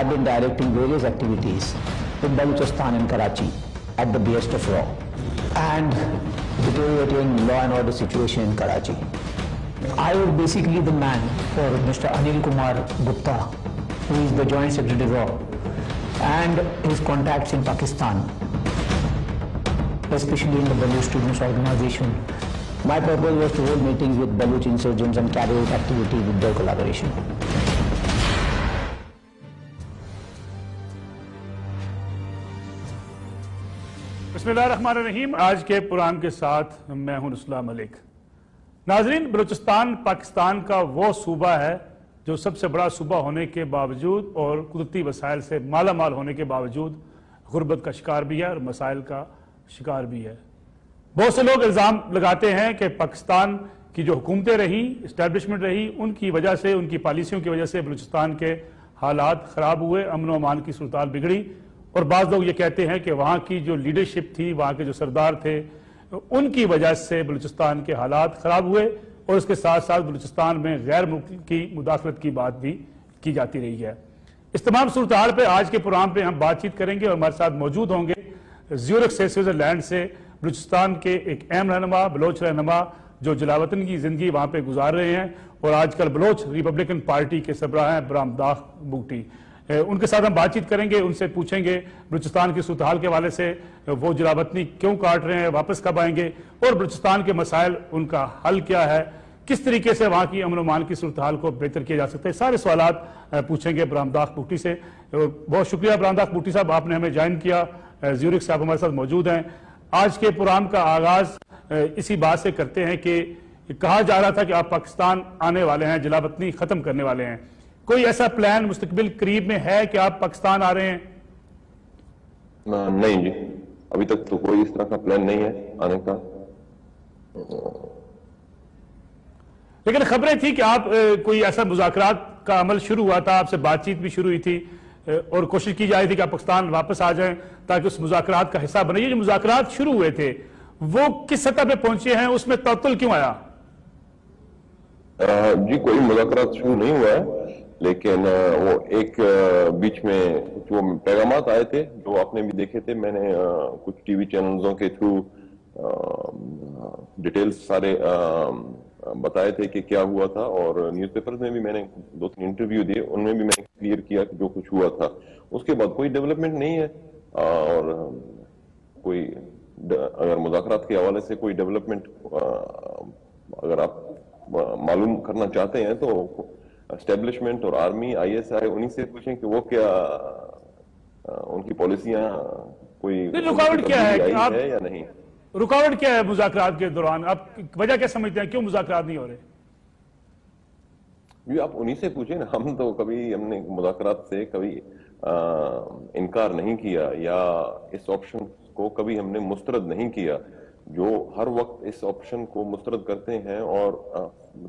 have been directing various activities in Balochistan and Karachi at the behest of law and deteriorating law and order situation in Karachi. I was basically the man for Mr. Anil Kumar Gupta, who is the Joint Secretary of Raw, and his contacts in Pakistan, especially in the Baluch Students Organization. My purpose was to hold meetings with Baluch insurgents and carry out activity with their collaboration. بسم اللہ الرحمن الرحیم۔ آج کے programme کے ساتھ میں ہوں رسول ملک۔ ناظرین، بلوچستان، پاکستان کا وہ صوبہ ہے جو سب سے بڑا صوبہ ہونے کے باوجود اور قدرتی وسائل سے مالا مال ہونے کے باوجود غربت کا شکار بھی ہے اور مسائل کا شکار بھی ہے۔ بہت سے لوگ الزام لگاتے ہیں کہ پاکستان کی جو حکومتیں رہی اسٹیبلشمنٹ رہی، ان کی وجہ سے، ان کی پالیسیوں کی وجہ سے بلوچستان کے حالات خراب ہوئے، امن و امان کی صورتحال بگڑی۔ اور بعض لوگ یہ کہتے ہیں کہ وہاں کی جو لیڈرشپ تھی، وہاں کے جو سردار تھے، ان کی وجہ سے بلوچستان کے حالات خراب ہوئے اور اس کے ساتھ ساتھ بلوچستان میں غیر ملک کی مداخلت کی بات بھی کی جاتی رہی ہے۔ اس تمام صورتحال پہ آج کے پروگرام پہ ہم بات چیت کریں گے اور ہمارے ساتھ موجود ہوں گے زیورک سے سوئٹزرلینڈ سے بلوچستان کے ایک اہم رہنما، بلوچ رہنما جو جلاوطن کی زندگی وہاں پہ گزار رہے ہیں اور آج کل بلوچ ریپبلکن پارٹی کے سربراہ ہیں برام داخ بوٹی۔ ان کے ساتھ ہم بات چیت کریں گے، ان سے پوچھیں گے، بلوچستان کی صورتحال کے حوالے سے وہ جلاوطنی کیوں کاٹ رہے ہیں، واپس کب آئیں گے، اور بلوچستان کے مسائل، ان کا حل کیا ہے، کس طریقے سے وہاں کی امن و مان کی صورتحال کو بہتر کیا جا سکتا ہے، سارے سوالات پوچھیں گے برامداخ بوٹی سے۔ بہت شکریہ برامداخ بوٹی صاحب، آپ نے ہمیں جوائن کیا زیورک صاحب ہمارے ساتھ موجود ہیں۔ آج کے پروگرام کا آغاز اسی بات سے کرتے ہیں کہ کہا جا رہا تھا کہ آپ پاکستان آنے والے ہیں جلاوطنی ختم کرنے والے ہیں۔ کوئی ایسا پلان مستقبل قریب میں ہے کہ آپ پاکستان آ رہے ہیں؟ نہیں جی۔ ابھی تک تو کوئی اس طرح کا پلان نہیں ہے آنے کا۔ لیکن خبریں تھی کہ آپ کوئی ایسا مذاکرات کا عمل شروع ہوا تھا آپ سے بات چیت بھی شروع ہوئی تھی اور کوشش کی جائے تھی کہ آپ پاکستان واپس آ جائیں تاکہ اس مذاکرات کا حصہ بنے۔ یہ جو مذاکرات شروع ہوئے تھے وہ کس سطح پہ پہنچے ہیں؟ اس میں تعطل کیوں آیا؟ جی کوئی مذاکرات شروع نہیں ہوا ہے۔ لیکن وہ ایک بیچ میں جو پیغامات آئے تھے جو آپ نے بھی دیکھے تھے۔ میں نے کچھ ٹی وی چینلزوں کے تھرو ڈیٹیلز سارے بتائے تھے کہ کیا ہوا تھا اور نیوز پیپر میں بھی میں نے دو تین انٹرویو دیے، ان میں بھی میں نے کلیئر کیا کہ جو کچھ ہوا تھا۔ اس کے بعد کوئی ڈیولپمنٹ نہیں ہے اور کوئی اگر مذاکرات کے حوالے سے کوئی ڈیولپمنٹ اگر آپ معلوم کرنا چاہتے ہیں تو اسٹیبلشمنٹ اور آرمی آئی ایس آئی انہی سے پوچھیں کہ وہ کیا ان کی پالیسیاں کوئی رکاوٹ کیا ہے؟ یا نہیں؟ رکاوٹ کیا ہے مذاکرات کے دوران؟ آپ وجہ کیا سمجھتے ہیں؟ کیوں مذاکرات نہیں ہو رہے؟ جی آپ انہی سے پوچھیں نا ہم تو کبھی ہم نے مذاکرات سے کبھی انکار نہیں کیا یا اس آپشن کو کبھی ہم نے مسترد نہیں کیا۔ جو ہر وقت اس آپشن کو مسترد کرتے ہیں اور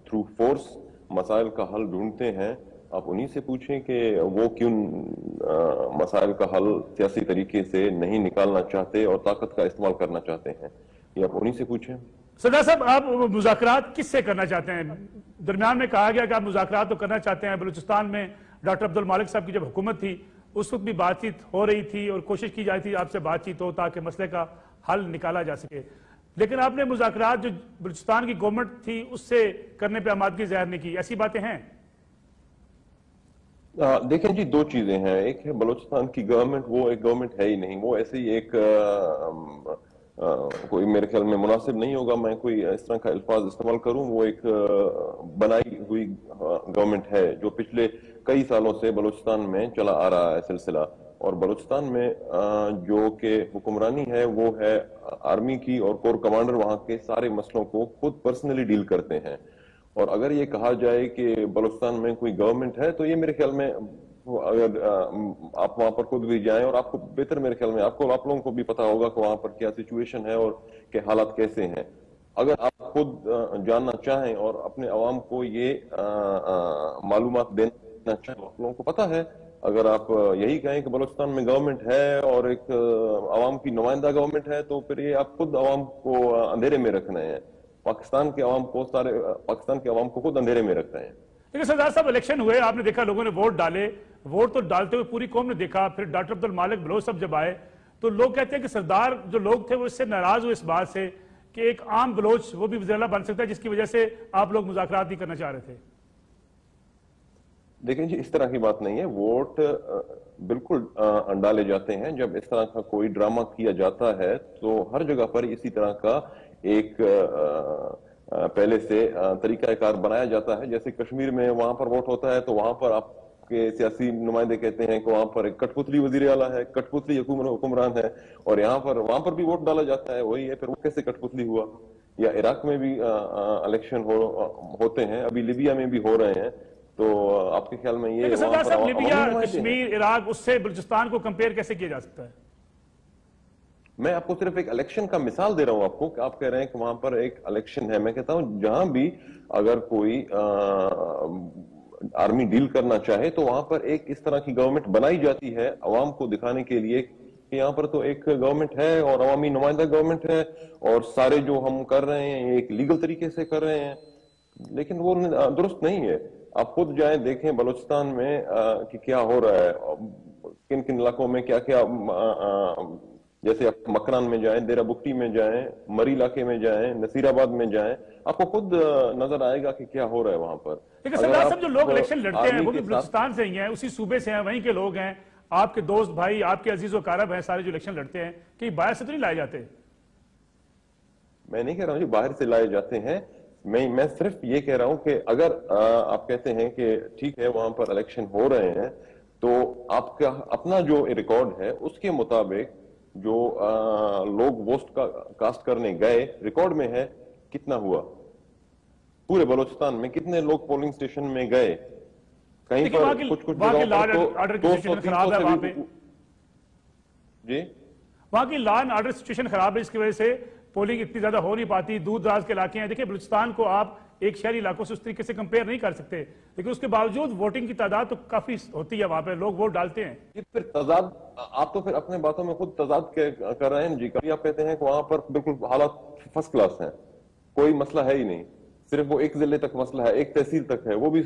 تھرو فورس مسائل کا حل ڈھونڈتے ہیں، آپ انہی سے پوچھیں کہ وہ کیوں مسائل کا حل سیاسی طریقے سے نہیں نکالنا چاہتے اور طاقت کا استعمال کرنا چاہتے ہیں۔ یہ آپ انہی سے پوچھیں۔ صدا صاحب، آپ مذاکرات کس سے کرنا چاہتے ہیں؟ درمیان میں کہا گیا کہ آپ مذاکرات تو کرنا چاہتے ہیں۔ بلوچستان میں ڈاکٹر عبد المالک صاحب کی جب حکومت تھی، اس وقت بھی بات چیت ہو رہی تھی اور کوشش کی جاتی تھی آپ سے بات چیت ہو تاکہ مسئلے کا حل نکالا جا سکے۔ لیکن آپ نے مذاکرات جو بلوچستان کی گورنمنٹ تھی، اس سے کرنے پہ آمادگی ظاہر نہیں کی۔ ایسی باتیں ہیں؟ دیکھیں جی دو چیزیں ہیں۔ ایک ہے بلوچستان کی گورنمنٹ وہ ایک گورنمنٹ ہے ہی نہیں۔ وہ ایسے ہی ایک کوئی میرے خیال میں مناسب نہیں ہوگا۔ میں کوئی اس طرح کا الفاظ استعمال کروں، وہ ایک بنائی ہوئی گورنمنٹ ہے جو پچھلے کئی سالوں سے بلوچستان میں چلا آ رہا ہے سلسلہ۔ اور بلوچستان میں جو کہ حکمرانی ہے، وہ ہے آرمی کی اور کور کمانڈر وہاں کے سارے مسئلوں کو خود پرسنلی ڈیل کرتے ہیں۔ اور اگر یہ کہا جائے کہ بلوچستان میں کوئی گورنمنٹ ہے، تو یہ میرے خیال میں، اگر آپ وہاں پر خود بھی جائیں اور آپ کو بہتر میرے خیال میں، آپ کو آپ لوگوں کو بھی پتا ہوگا کہ وہاں پر کیا سچویشن ہے اور کہ حالات کیسے ہیں۔ اگر آپ خود جاننا چاہیں اور اپنے عوام کو یہ معلومات دینا چاہیں، آپ لوگوں کو پتا ہے اگر آپ یہی کہیں کہ بلوچستان میں گورنمنٹ ہے اور ایک عوام کی نمائندہ گورنمنٹ ہے، تو پھر یہ آپ خود عوام کو اندھیرے میں رکھنا ہے۔ پاکستان کے عوام کو سارے پاکستان کے عوام کو خود اندھیرے میں رکھنا ہے۔ لیکن سردار صاحب، الیکشن ہوئے، آپ نے دیکھا لوگوں نے ووٹ ڈالے۔ ووٹ تو ڈالتے ہوئے پوری قوم نے دیکھا۔ پھر ڈاکٹر عبد المالک بلوچ صاحب جب آئے، تو لوگ کہتے ہیں کہ سردار جو لوگ تھے وہ اس سے ناراض ہوئے اس بات سے کہ ایک عام بلوچ وہ بھی وزیر بن سکتا ہے، جس کی وجہ سے آپ لوگ مذاکرات نہیں کرنا چاہ رہے تھے۔ دیکھیں جی اس طرح کی بات نہیں ہے۔ ووٹ بالکل ڈالے جاتے ہیں۔ جب اس طرح کا کوئی ڈرامہ کیا جاتا ہے تو ہر جگہ پر اسی طرح کا ایک پہلے سے طریقہ کار بنایا جاتا ہے۔ جیسے کشمیر میں وہاں پر ووٹ ہوتا ہے تو وہاں پر آپ کے سیاسی نمائندے کہتے ہیں کہ وہاں پر ایک کٹ پتلی وزیر اعلیٰ ہے کٹ پتلی حکمران ہے اور یہاں پر، وہاں پر بھی ووٹ ڈالا جاتا ہے۔ وہی ہے، پھر وہ کیسے کٹ پتلی ہوا؟ یا عراق میں بھی الیکشن ہوتے ہیں، ابھی لیبیا میں بھی ہو رہے ہیں۔ تو آپ کے خیال میں یہ لیبیا کشمیر عراق اس سے بلوچستان کو کمپیئر کیسے کیا جا سکتا ہے؟ میں آپ کو صرف ایک الیکشن کا مثال دے رہا ہوں آپ کو کہ آپ کہہ رہے ہیں کہ وہاں پر ایک الیکشن ہے۔ میں کہتا ہوں جہاں بھی اگر کوئی آرمی ڈیل کرنا چاہے تو وہاں پر ایک اس طرح کی گورنمنٹ بنائی جاتی ہے عوام کو دکھانے کے لیے کہ یہاں پر تو ایک گورنمنٹ ہے اور عوامی نمائندہ گورنمنٹ ہے اور سارے جو ہم کر رہے ہیں ایک لیگل طریقے سے کر رہے ہیں لیکن وہ درست نہیں ہے۔ آپ خود جائیں دیکھیں بلوچستان میں کہ کیا ہو رہا ہے کن کن علاقوں میں کیا کیا جیسے آپ مکران میں جائیں دیرہ بکٹی میں جائیں مری علاقے میں جائیں نصیر آباد میں جائیں آپ کو خود نظر آئے گا کہ کیا ہو رہا ہے وہاں پر۔ لیکن سردار صاحب جو لوگ الیکشن لڑتے ہیں وہ بھی بلوچستان سے ہی ہیں اسی صوبے سے ہیں وہیں کے لوگ ہیں۔ آپ کے دوست بھائی آپ کے عزیز و کارب ہیں سارے جو الیکشن لڑتے ہیں کہ باہر سے تو نہیں لائے جاتے؟ میں نہیں کہہ رہا ہوں جی باہر سے لائے جاتے ہیں۔ میں میں صرف یہ کہہ رہا ہوں کہ اگر آپ کہتے ہیں کہ ٹھیک ہے وہاں پر الیکشن ہو رہے ہیں تو آپ کا اپنا جو ریکارڈ ہے اس کے مطابق جو لوگ ووٹ کاسٹ کرنے گئے ریکارڈ میں ہے کتنا ہوا؟ پورے بلوچستان میں کتنے لوگ پولنگ سٹیشن میں گئے؟ کہیں پر کچھ کچھ جی؟ وہاں کی لان آرڈر سچویشن خراب ہے اس کی وجہ سے۔ پولنگ اتنی زیادہ ہو نہیں پاتی، دور دراز کے علاقے ہیں۔ دیکھیں، بلوچستان کو آپ ایک شہری علاقوں سے اس طریقے سے کمپیئر نہیں کر سکتے۔ لیکن اس کے باوجود ووٹنگ کی تعداد تو کافی ہوتی ہے وہاں پہ، لوگ ووٹ ڈالتے ہیں۔ یہ پھر تضاد، آپ تو پھر اپنے باتوں میں خود تضاد کر رہے ہیں۔ جی کبھی آپ کہتے ہیں کہ وہاں پر بالکل حالات فرسٹ کلاس ہیں۔ کوئی مسئلہ ہے ہی نہیں۔ صرف وہ ایک ضلع تک مسئلہ ہے، ایک تحصیل تک ہے۔ وہ بھی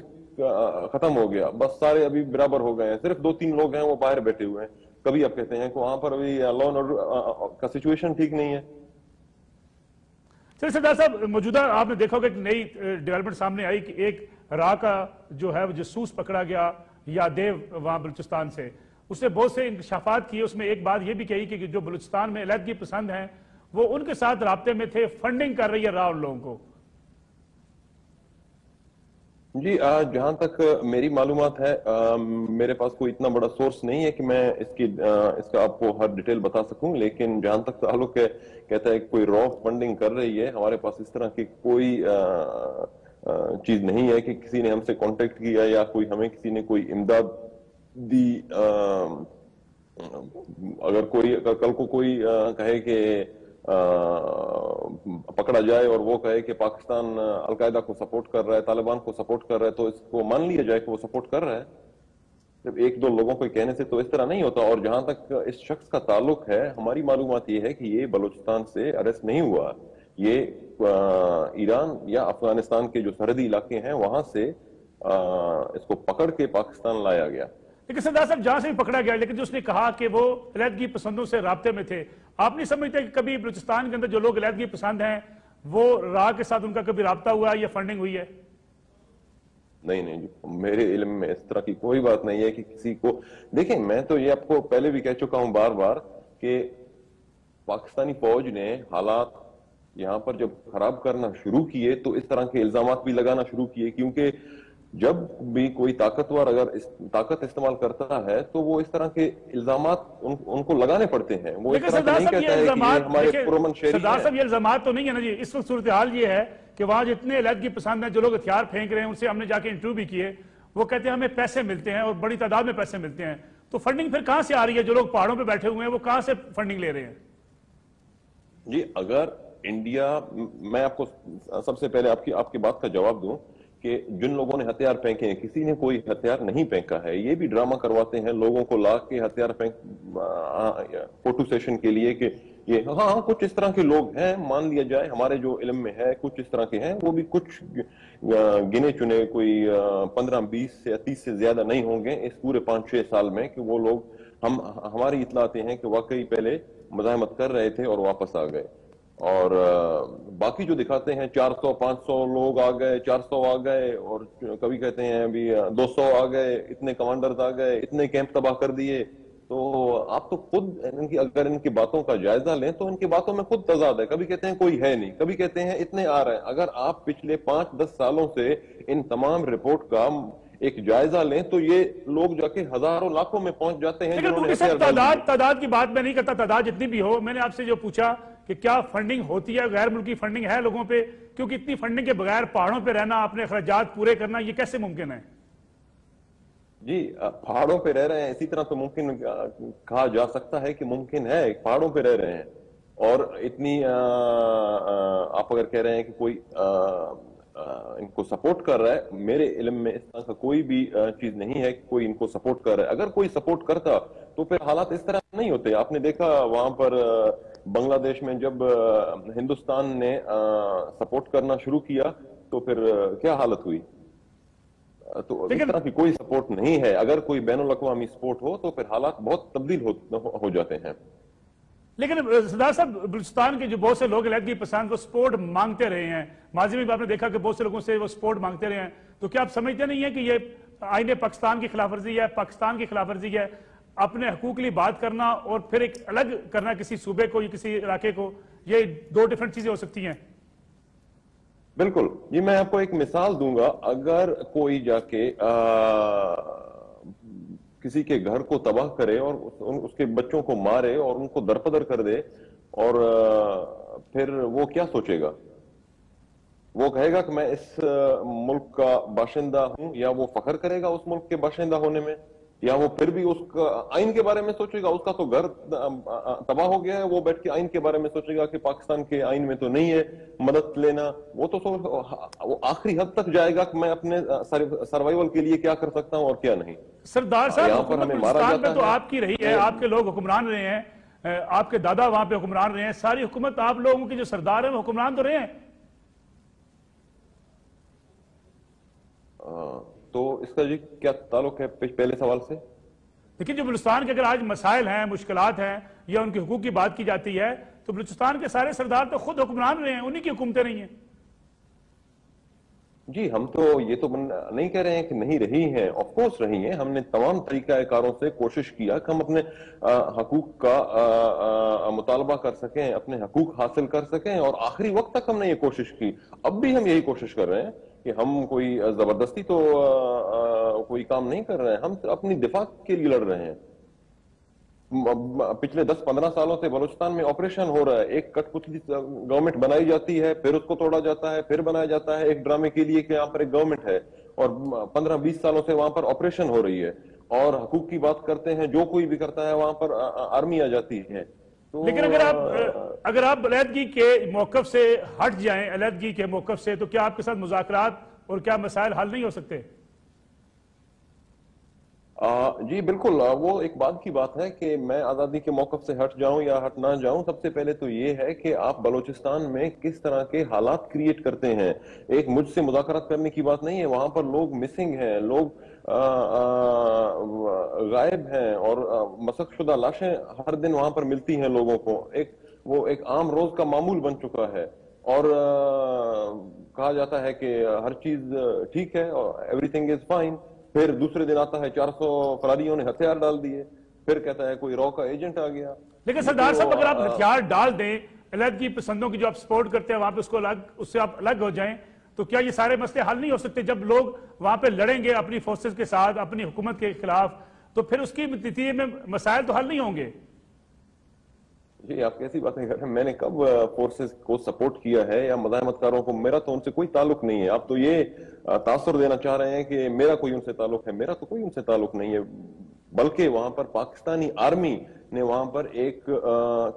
ختم ہو گیا۔ بس سارے ابھی برابر ہو گئے ہیں۔ صرف دو تین لوگ ہیں، وہ باہر بیٹھے ہوئے ہیں۔ کبھی آپ کہتے ہیں کہ وہاں پر ابھی لا اینڈ آرڈر کا سچویشن ٹھیک نہیں ہے۔ چلیے سردار صاحب، موجودہ آپ نے دیکھا ہوگا کہ نئی ڈیولپمنٹ سامنے آئی کہ ایک راہ کا جو ہے وہ جسوس پکڑا گیا یا دیو وہاں بلوچستان سے۔ اس نے بہت سے انکشافات کیے، اس میں ایک بات یہ بھی کہی کہ جو بلوچستان میں علیحدگی پسند ہیں، وہ ان کے ساتھ رابطے میں تھے فنڈنگ کر رہی ہے راہ ان لوگوں کو۔ جی جہاں تک میری معلومات ہے میرے پاس کوئی اتنا بڑا سورس نہیں ہے کہ میں اس کی اس کا آپ کو ہر ڈیٹیل بتا سکوں، لیکن جہاں تک تعلق ہے، کہتا ہے کوئی رو فنڈنگ کر رہی ہے، ہمارے پاس اس طرح کی کوئی چیز نہیں ہے کہ کسی نے ہم سے کانٹیکٹ کیا یا کوئی ہمیں کسی نے کوئی امداد دی اگر کوئی کل کو کوئی کہے کہ پکڑا جائے اور وہ کہے کہ پاکستان القاعدہ کو سپورٹ کر رہا ہے، طالبان کو سپورٹ کر رہا ہے، تو اس کو مان لیا جائے کہ وہ سپورٹ کر رہا ہے۔ صرف ایک دو لوگوں کو کہنے سے تو اس طرح نہیں ہوتا۔ اور جہاں تک اس شخص کا تعلق ہے، ہماری معلومات یہ ہے کہ یہ بلوچستان سے اریسٹ نہیں ہوا۔ یہ ایران یا افغانستان کے جو سرحدی علاقے ہیں، وہاں سے اس کو پکڑ کے پاکستان لایا گیا۔ لیکن سردار صاحب جہاں سے بھی پکڑا گیا، لیکن جو اس نے کہا کہ وہ علیحدگی پسندوں سے رابطے میں تھے، آپ نہیں سمجھتے کہ کبھی بلوچستان کے اندر جو لوگ علیحدگی پسند ہیں، وہ راہ کے ساتھ ان کا کبھی رابطہ ہوا یا فنڈنگ ہوئی ہے؟ نہیں نہیں جی، میرے علم میں اس طرح کی کوئی بات نہیں ہے کہ کسی کو، دیکھیں میں تو یہ آپ کو پہلے بھی کہہ چکا ہوں بار بار کہ پاکستانی فوج نے حالات یہاں پر جب خراب کرنا شروع کیے تو اس طرح کے الزامات بھی لگانا شروع کیے، کیونکہ جب بھی کوئی طاقتور اگر طاقت استعمال کرتا ہے تو وہ اس طرح کے الزامات ان کو لگانے پڑتے ہیں۔ وہ اس طرح نہیں کہتا ہے کہ ہمارے پرمن شہری سردار صاحب یہ الزامات تو نہیں ہے نا جی۔ اس وقت صورتحال یہ ہے کہ وہاں جتنے علیحدگی پسند ہیں جو لوگ ہتھیار پھینک رہے ہیں ان سے ہم نے جا کے انٹرویو بھی کیے۔ وہ کہتے ہیں ہمیں پیسے ملتے ہیں اور بڑی تعداد میں پیسے ملتے ہیں۔ تو فنڈنگ پھر کہاں سے آ رہی ہے؟ جو لوگ پہاڑوں پہ بیٹھے ہوئے ہیں وہ کہاں سے فنڈنگ لے رہے ہیں؟ جی اگر انڈیا میں آپ کو سب سے پہلے آپ کی آپ کی بات کا جواب دوں۔ کہ جن لوگوں نے ہتھیار پھینکے ہیں، کسی نے کوئی ہتھیار نہیں پھینکا ہے۔ یہ بھی ڈرامہ کرواتے ہیں لوگوں کو لا کے ہتھیار پھینک فوٹو سیشن کے لیے کہ یہ ہاں ہاں کچھ اس طرح کے لوگ ہیں، مان لیا جائے ہمارے جو علم میں ہے، کچھ اس طرح کے ہیں، وہ بھی کچھ گنے چنے کوئی پندرہ، بیس سے تیس سے زیادہ نہیں ہوں گے اس پورے پانچ چھ سال میں کہ وہ لوگ ہم ہماری اطلاعاتیں ہیں کہ واقعی پہلے مزاحمت کر رہے تھے اور واپس آ گئے۔ اور باقی جو دکھاتے ہیں چار سو پانچ سو لوگ آ گئے چار سو آ گئے اور کبھی کہتے ہیں ابھی دو سو آ گئے اتنے کمانڈرز آ گئے اتنے کیمپ تباہ کر دیے۔ تو آپ تو خود ان کی اگر ان کی باتوں کا جائزہ لیں تو ان کی باتوں میں خود تضاد ہے۔ کبھی کہتے ہیں کوئی ہے نہیں کبھی کہتے ہیں اتنے آ رہے ہیں۔ اگر آپ پچھلے پانچ دس سالوں سے ان تمام رپورٹ کا ایک جائزہ لیں تو یہ لوگ جا کے ہزاروں لاکھوں میں پہنچ جاتے ہیں۔ تعداد کی بات میں نہیں کرتا تعداد جتنی بھی ہو میں نے آپ سے جو پوچھا کہ کیا فنڈنگ ہوتی ہے؟ غیر ملکی فنڈنگ ہے لوگوں پہ؟ کیونکہ اتنی فنڈنگ کے بغیر پہاڑوں پہ رہنا، اپنے اخراجات پورے کرنا، یہ کیسے ممکن ہے؟ جی پہاڑوں پہ رہ رہے ہیں، اسی طرح تو ممکن کہا جا سکتا ہے کہ ممکن ہے پہاڑوں پہ رہ رہے ہیں۔ اور اتنی آپ اگر کہہ رہے ہیں کہ کوئی ان کو سپورٹ کر رہا ہے، میرے علم میں اس طرح کا کوئی بھی چیز نہیں ہے کہ کوئی ان کو سپورٹ کر رہا ہے۔ اگر کوئی سپورٹ کرتا تو پھر حالات اس طرح نہیں ہوتے۔ آپ نے دیکھا وہاں پر بنگلہ دیش میں جب ہندوستان نے سپورٹ کرنا شروع کیا تو پھر کیا حالت ہوئی؟ تو اس طرح کی کوئی سپورٹ نہیں ہے۔ اگر کوئی بین الاقوامی سپورٹ ہو تو پھر حالات بہت تبدیل ہو جاتے ہیں۔ لیکن سردار صاحب بلوچستان کے جو بہت سے لوگ الیگی پسند کو سپورٹ مانگتے رہے ہیں ماضی میں آپ نے دیکھا کہ بہت سے لوگوں سے وہ سپورٹ مانگتے رہے ہیں۔ تو کیا آپ سمجھتے نہیں ہیں کہ یہ آئین پاکستان کی خلاف ورزی ہے پاکستان کی خلاف ورزی ہے؟ اپنے حقوق لی بات کرنا اور پھر ایک الگ کرنا کسی صوبے کو یا کسی علاقے کو، یہ دو ڈیفرنٹ چیزیں ہو سکتی ہیں۔ بالکل۔ یہ میں آپ کو ایک مثال دوں گا۔ اگر کوئی جا کے کسی کے گھر کو تباہ کرے اور اس کے بچوں کو مارے اور ان کو درپدر کر دے اور پھر وہ کیا سوچے گا؟ وہ کہے گا کہ میں اس ملک کا باشندہ ہوں یا وہ فخر کرے گا اس ملک کے باشندہ ہونے میں؟ یا وہ پھر بھی اس کا آئین کے بارے میں سوچے گا؟ اس کا تو گھر تباہ ہو گیا ہے وہ بیٹھ کے آئین کے بارے میں سوچے گا کہ پاکستان کے آئین میں تو نہیں ہے مدد لینا۔ وہ تو وہ آخری حد تک جائے گا کہ میں اپنے سروائیول کے لیے کیا کر سکتا ہوں اور کیا نہیں۔ سردار صاحب تو آپ کی رہی ہے آپ کے لوگ حکمران رہے ہیں آپ کے دادا وہاں پہ حکمران رہے ہیں ساری حکومت آپ لوگوں کے جو سردار ہیں وہ حکمران تو رہے ہیں۔ تو اس کا جی کیا تعلق ہے پہلے سوال سے؟ لیکن جو بلوچستان کے اگر آج مسائل ہیں مشکلات ہیں یا ان کے حقوق کی بات کی جاتی ہے تو بلوچستان کے سارے سردار تو خود حکمران رہے ہیں انہی کی حکومتیں رہی ہیں۔ جی ہم تو یہ تو نہیں کہہ رہے ہیں کہ نہیں رہی ہیں آف کورس رہی ہیں۔ ہم نے تمام طریقہ کاروں سے کوشش کیا کہ ہم اپنے حقوق کا مطالبہ کر سکیں اپنے حقوق حاصل کر سکیں اور آخری وقت تک ہم نے یہ کوشش کی۔ اب بھی ہم یہی کوشش کر رہے ہیں۔ کہ ہم کوئی زبردستی تو کوئی کام نہیں کر رہے ہیں، ہم اپنی دفاع کے لیے لڑ رہے ہیں۔ پچھلے دس پندرہ سالوں سے بلوچستان میں آپریشن ہو رہا ہے۔ ایک کٹ پتلی گورنمنٹ بنائی جاتی ہے، پھر اس کو توڑا جاتا ہے، پھر بنایا جاتا ہے۔ ایک ڈرامے کے لیے کہ یہاں پر ایک گورنمنٹ ہے اور پندرہ بیس سالوں سے وہاں پر آپریشن ہو رہی ہے۔ اور حقوق کی بات کرتے ہیں، جو کوئی بھی کرتا ہے، وہاں پر آرمی آ جاتی ہے۔ لیکن اگر آپ اگر آپ علیحدگی کے موقف سے ہٹ جائیں علیحدگی کے موقف سے تو کیا آپ کے ساتھ مذاکرات اور کیا مسائل حل نہیں ہو سکتے؟ جی بالکل وہ ایک بات کی بات ہے کہ میں آزادی کے موقف سے ہٹ جاؤں یا ہٹ نہ جاؤں سب سے پہلے تو یہ ہے کہ آپ بلوچستان میں کس طرح کے حالات کریٹ کرتے ہیں۔ ایک مجھ سے مذاکرات کرنے کی بات نہیں ہے وہاں پر لوگ مسنگ ہیں لوگ غائب ہیں اور مسق شدہ لاشیں ہر دن وہاں پر ملتی ہیں لوگوں کو۔ ایک وہ ایک عام روز کا معمول بن چکا ہے۔ اور کہا جاتا ہے کہ ہر چیز ٹھیک ہے ایوری تھنگ از فائن پھر دوسرے دن آتا ہے چار سو فراریوں نے ہتھیار ڈال دیے۔ پھر کہتا ہے کوئی رو کا ایجنٹ آ گیا۔ لیکن سردار صاحب اگر آپ ہتھیار ڈال دیں علیحدگی پسندوں کی جو آپ سپورٹ کرتے ہیں وہاں پہ اس کو الگ اس سے آپ الگ ہو جائیں تو کیا یہ سارے مسئلے حل نہیں ہو سکتے جب لوگ وہاں پہ لڑیں گے اپنی فورسز کے ساتھ، اپنی حکومت کے خلاف، تو پھر اس کی نتیجے میں مسائل تو حل نہیں ہوں گے؟ جی آپ کیسی باتیں کر رہے ہیں؟ میں نے کب فورسز کو سپورٹ کیا ہے یا مزاحمت کاروں کو؟ میرا تو ان سے کوئی تعلق نہیں ہے۔ آپ تو یہ تاثر دینا چاہ رہے ہیں کہ میرا کوئی ان سے تعلق ہے۔ میرا تو کوئی ان سے تعلق نہیں ہے۔ بلکہ وہاں پر پاکستانی آرمی نے وہاں پر ایک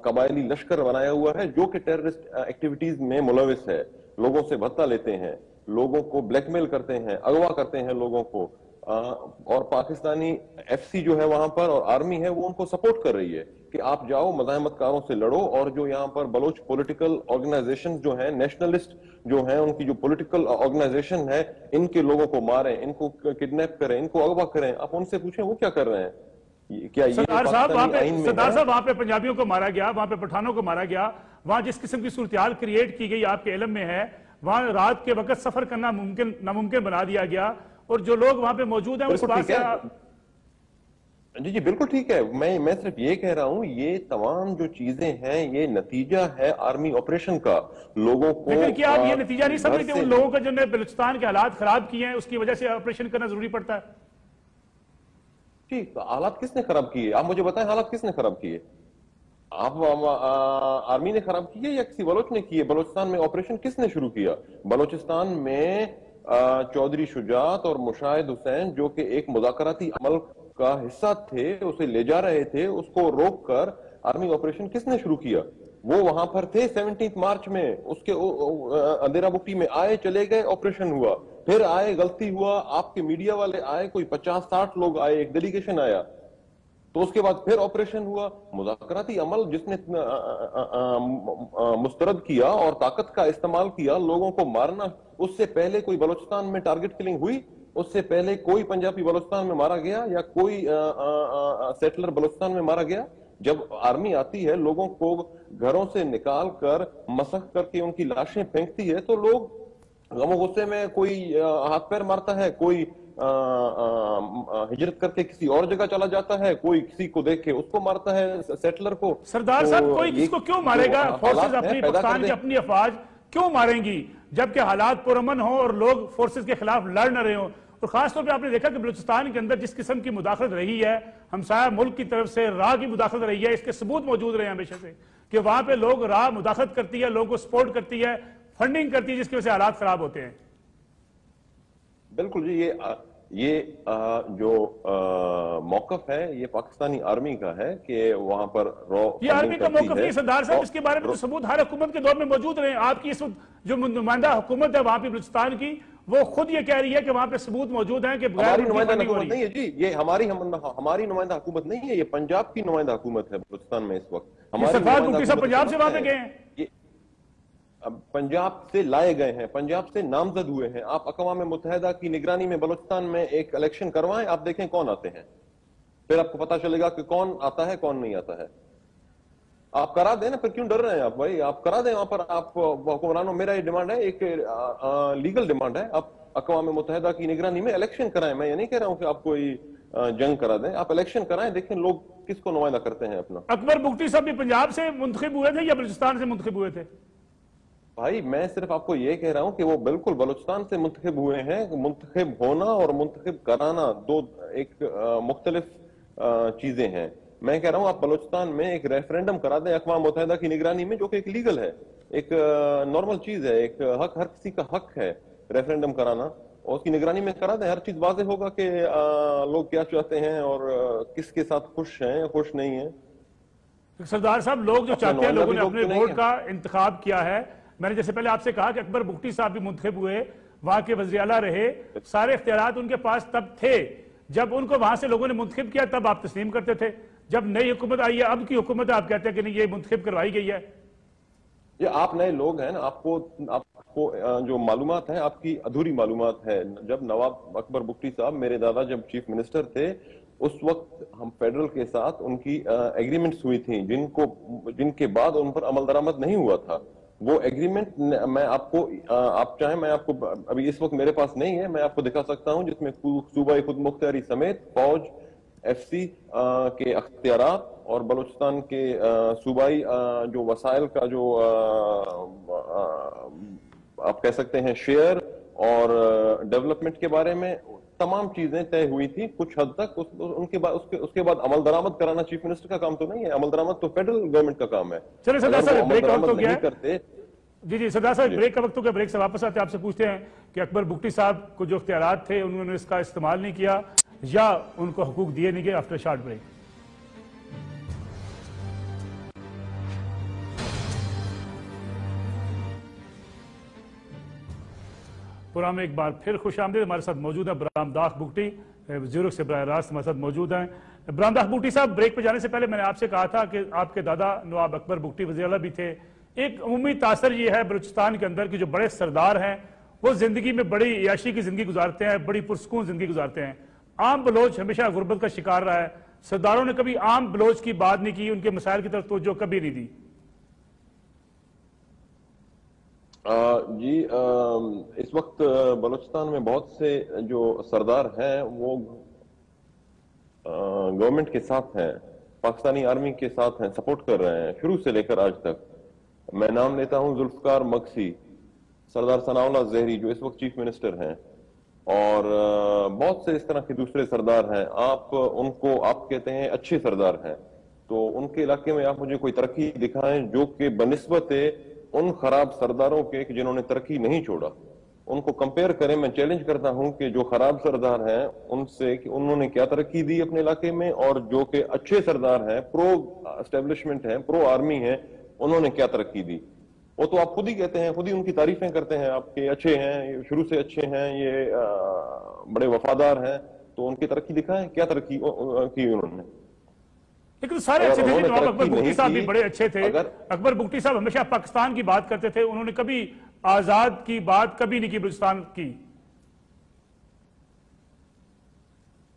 قبائلی لشکر بنایا ہوا ہے جو کہ ٹیررسٹ ایکٹیویٹیز میں ملوث ہے۔ لوگوں سے بھتا لیتے ہیں لوگوں کو بلیک میل کرتے ہیں اغوا کرتے ہیں لوگوں کو۔ اور پاکستانی ایف سی جو ہے وہاں پر اور آرمی ہے وہ ان کو سپورٹ کر رہی ہے کہ آپ جاؤ مزاحمت کاروں سے لڑو اور جو یہاں پر بلوچ پولیٹیکل آرگنائزیشن جو ہیں نیشنلسٹ جو ہیں ان کی جو پولیٹیکل آرگنائزیشن ہے ان کے لوگوں کو ماریں ان کو کڈنیپ کریں ان کو اغوا کریں۔ آپ ان سے پوچھیں وہ کیا کر رہے ہیں؟ کیا یہ؟ صاحب وہاں پہ پنجابیوں کو مارا گیا وہاں پہ پٹھانوں کو مارا گیا وہاں جس قسم کی صورتحال کریٹ کی گئی آپ کے علم میں ہے وہاں رات کے وقت سفر کرنا ممکن ناممکن بنا دیا گیا اور جو لوگ وہاں پہ موجود ہیں اس بات سے جی جی بالکل ٹھیک ہے۔ میں میں صرف یہ کہہ رہا ہوں یہ تمام جو چیزیں ہیں یہ نتیجہ ہے آرمی آپریشن کا۔ لوگوں کو لیکن کیا آپ یہ نتیجہ نہیں سمجھتے ان لوگوں کا جنہوں نے بلوچستان کے حالات خراب کیے ہیں اس کی وجہ سے آپریشن کرنا ضروری پڑتا ہے؟ جی حالات کس نے خراب کیے؟ آپ مجھے بتائیں حالات کس نے خراب کیے؟ آپ آرمی نے خراب کیے یا کسی بلوچ نے کیے بلوچستان میں آپریشن کس نے شروع کیا؟ بلوچستان میں آ، چودھری شجاعت اور مشاہد حسین جو کہ ایک مذاکراتی عمل کا حصہ تھے اسے لے جا رہے تھے اس کو روک کر آرمی آپریشن کس نے شروع کیا؟ وہ وہاں پر تھے سیونٹینتھ مارچ میں اس کے اندھیرا بکٹی میں آئے چلے گئے آپریشن ہوا۔ پھر آئے غلطی ہوا آپ کے میڈیا والے آئے کوئی پچاس ساٹھ لوگ آئے ایک ڈیلیگیشن آیا۔ تو اس کے بعد پھر آپریشن ہوا، مذاکراتی عمل جس نے مسترد کیا اور طاقت کا استعمال کیا، لوگوں کو مارنا، اس سے پہلے کوئی بلوچستان میں ٹارگٹ کلنگ ہوئی، اس سے پہلے کوئی پنجابی بلوچستان میں مارا گیا یا کوئی سیٹلر بلوچستان میں مارا گیا۔ جب آرمی آتی ہے، لوگوں کو گھروں سے نکال کر مسخ کر کے ان کی لاشیں پھینکتی ہے، تو لوگ غم و غصے میں کوئی ہاتھ پیر مارتا ہے، کوئی ہجرت کر کے کسی اور جگہ چلا جاتا ہے؟ کوئی کسی کو دیکھ کے اس کو مارتا ہے سیٹلر کو؟ سردار صاحب کوئی کس کو کیوں مارے گا؟ فورسز اپنی پاکستان کی اپنی افواج کیوں ماریں گی؟ جبکہ حالات پرامن ہوں اور لوگ فورسز کے خلاف لڑ نہ رہے ہوں۔ اور خاص طور پہ آپ نے دیکھا کہ بلوچستان کے اندر جس قسم کی مداخلت رہی ہے ہمسایہ ملک کی طرف سے راہ کی مداخلت رہی ہے اس کے ثبوت موجود رہے ہیں ہمیشہ سے کہ وہاں پہ لوگ راہ مداخلت کرتی ہے لوگوں کو سپورٹ کرتی ہے فنڈنگ کرتی ہے جس کی وجہ سے حالات خراب ہوتے ہیں۔ بالکل جی یہ یہ جو موقف ہے یہ پاکستانی آرمی کا ہے کہ وہاں پر رو یہ آرمی کا موقف نہیں سردار صاحب اس کے بارے میں تو ثبوت ہر حکومت کے دور میں موجود رہے ہیں۔ آپ کی اس وقت جو نمائندہ حکومت ہے وہاں پہ بلوچستان کی وہ خود یہ کہہ رہی ہے کہ وہاں پہ ثبوت موجود ہیں کہ ہماری نمائندہ حکومت نہیں ہے۔ جی یہ ہماری ہم- ہماری نمائندہ حکومت نہیں ہے یہ پنجاب کی نمائندہ حکومت ہے بلوچستان میں اس وقت۔ حکومت پنجاب سے وہاں پہ۔ گئے ہیں۔ پنجاب سے لائے گئے ہیں، پنجاب سے نامزد ہوئے ہیں۔ آپ اقوام متحدہ کی نگرانی میں، بلوچستان میں ایک الیکشن کروائیں، آپ دیکھیں کون آتے ہیں۔ پھر آپ کو پتا چلے گا کہ کون آتا ہے، کون نہیں آتا ہے۔ آپ کرا دیں نا، پھر کیوں ڈر رہے ہیں آپ بھائی؟ آپ کرا دیں وہاں پر، آپ حکمرانوں، میرا یہ ڈیمانڈ ہے، ایک لیگل ڈیمانڈ ہے۔ آپ اقوام متحدہ کی نگرانی میں الیکشن کرائیں، میں یہ نہیں کہہ رہا ہوں کہ آپ کوئی جنگ کرا دیں۔ آپ الیکشن کرائیں، دیکھیں لوگ کس کو نمائندہ کرتے ہیں اپنا۔ اکبر بگٹی صاحب بھی پنجاب سے منتخب ہوئے تھے یا بلوچستان سے منتخب ہوئے تھے؟ بھائی میں صرف آپ کو یہ کہہ رہا ہوں کہ وہ بالکل بلوچستان سے منتخب ہوئے ہیں منتخب ہونا اور منتخب کرانا دو ایک مختلف چیزیں ہیں۔ میں کہہ رہا ہوں آپ بلوچستان میں ایک ریفرینڈم کرا دیں اقوام متحدہ کی نگرانی میں جو کہ ایک لیگل ہے۔ ایک نارمل چیز ہے ایک حق ہر کسی کا حق ہے ریفرینڈم کرانا۔ اور اس کی نگرانی میں کرا دیں ہر چیز واضح ہوگا کہ لوگ کیا چاہتے ہیں اور کس کے ساتھ خوش ہیں خوش نہیں ہیں۔ سردار صاحب لوگ جو چاہتے ہیں لوگوں نے اپنے ووٹ۔ کا انتخاب کیا ہے۔ میں نے جیسے پہلے آپ سے کہا کہ اکبر بگٹی صاحب بھی منتخب ہوئے، وہاں کے وزیر اعلیٰ رہے، سارے اختیارات ان کے پاس تب تھے۔ جب ان کو وہاں سے لوگوں نے منتخب کیا تب آپ تسلیم کرتے تھے۔ جب نئی حکومت آئی ہے، اب کی حکومت ہے آپ کہتے ہیں کہ نہیں، یہ منتخب کروائی گئی ہے۔ یہ آپ نئے لوگ ہیں نا، آپ کو آپ کو جو معلومات ہیں، آپ کی ادھوری معلومات ہے جب نواب اکبر بکٹی صاحب میرے دادا جب چیف منسٹر تھے، اس وقت ہم فیڈرل کے ساتھ ان کی ایگریمنٹس ہوئی تھیں۔ جن کو، جن کے بعد ان پر عمل درآمد نہیں ہوا تھا۔ وہ ایگریمنٹ میں آپ کو آپ چاہیں میں آپ کو ابھی اس وقت میرے پاس نہیں ہے، میں آپ کو دکھا سکتا ہوں جس میں صوبائی خود مختاری سمیت فوج، ایف سی کے اختیارات اور بلوچستان کے صوبائی جو وسائل کا جو آپ کہہ سکتے ہیں شیئر اور ڈیولپمنٹ کے بارے میں تمام چیزیں طے ہوئی تھی کچھ حد تک اس- ان کے بعد اس کے اس کے بعد عمل درآمد کرانا چیف منسٹر کا کام تو نہیں ہے عمل درآمد تو فیڈرل گورنمنٹ کا کام ہے۔ چلیں سردار صاحب، بریک آؤٹ درآمد ہو گیا۔ کرتے۔ جی جی سردار صاحب بریک کا وقت ہو گیا بریک سے واپس آتے ہیں؟ آپ سے پوچھتے ہیں کہ اکبر بگٹی صاحب کو جو اختیارات تھے انہوں نے اس کا استعمال نہیں کیا یا ان کو حقوق دیے نہیں گئے آفٹر شارٹ بریک پروگرام میں ایک بار پھر خوش آمدید۔ ہمارے ساتھ موجود ہیں برام داخ بگٹی زیورک سے براہ راست ہمارے ساتھ موجود ہیں۔ برامدہ بوٹی صاحب، بریک پہ جانے سے پہلے میں نے آپ سے کہا تھا کہ آپ کے دادا نواب اکبر بوٹی وزیر اللہ بھی تھے۔ ایک عمومی تاثر یہ ہے بلوچستان کے اندر کہ جو بڑے سردار ہیں، وہ زندگی میں بڑی عیاشی کی زندگی گزارتے ہیں، بڑی پرسکون زندگی گزارتے ہیں۔ عام بلوچ ہمیشہ غربت کا شکار رہا ہے۔ سرداروں نے کبھی عام بلوچ کی بات نہیں کی، ان کے مسائل کی طرف توجہ کبھی نہیں دی۔ جی اس وقت بلوچستان میں بہت سے جو سردار ہیں، وہ گورنمنٹ کے ساتھ ہیں، پاکستانی آرمی کے ساتھ ہیں سپورٹ کر رہے ہیں، شروع سے لے کر آج تک۔ میں نام لیتا ہوں ذوالفقار مکسی، سردار ثناء زہری، جو اس وقت چیف منسٹر ہیں۔ اور بہت سے اس طرح کے دوسرے سردار ہیں۔ آپ ان کو، آپ کہتے ہیں اچھے سردار ہیں۔ تو ان کے علاقے میں آپ مجھے کوئی ترقی دکھائیں جو کہ بنسبت ان خراب سرداروں کے جنہوں نے ترقی نہیں چھوڑا، ان کو کمپیئر کریں، میں چیلنج کرتا ہوں کہ جو خراب سردار ہیں، ان سے کہ انہوں نے کیا ترقی دی اپنے علاقے میں؟ اور جو کہ اچھے سردار ہیں پرو اسٹیبلشمنٹ ہیں پرو آرمی ہیں، انہوں نے کیا ترقی دی؟ وہ تو آپ خود ہی کہتے ہیں، خود ہی ان کی تعریفیں کرتے ہیں، آپ کے اچھے ہیں شروع سے اچھے ہیں، یہ بڑے وفادار ہیں، تو ان کی ترقی دکھائیں، کیا ترقی کی انہوں نے؟ لیکن سارے اچھے تھے جی، اکبر بکٹی صاحب بھی بڑے اچھے تھے۔ اکبر بکٹی صاحب ہمیشہ پاکستان کی بات کرتے تھے۔ انہوں نے کبھی آزاد کی بات کبھی نہیں کی بلوچستان کی۔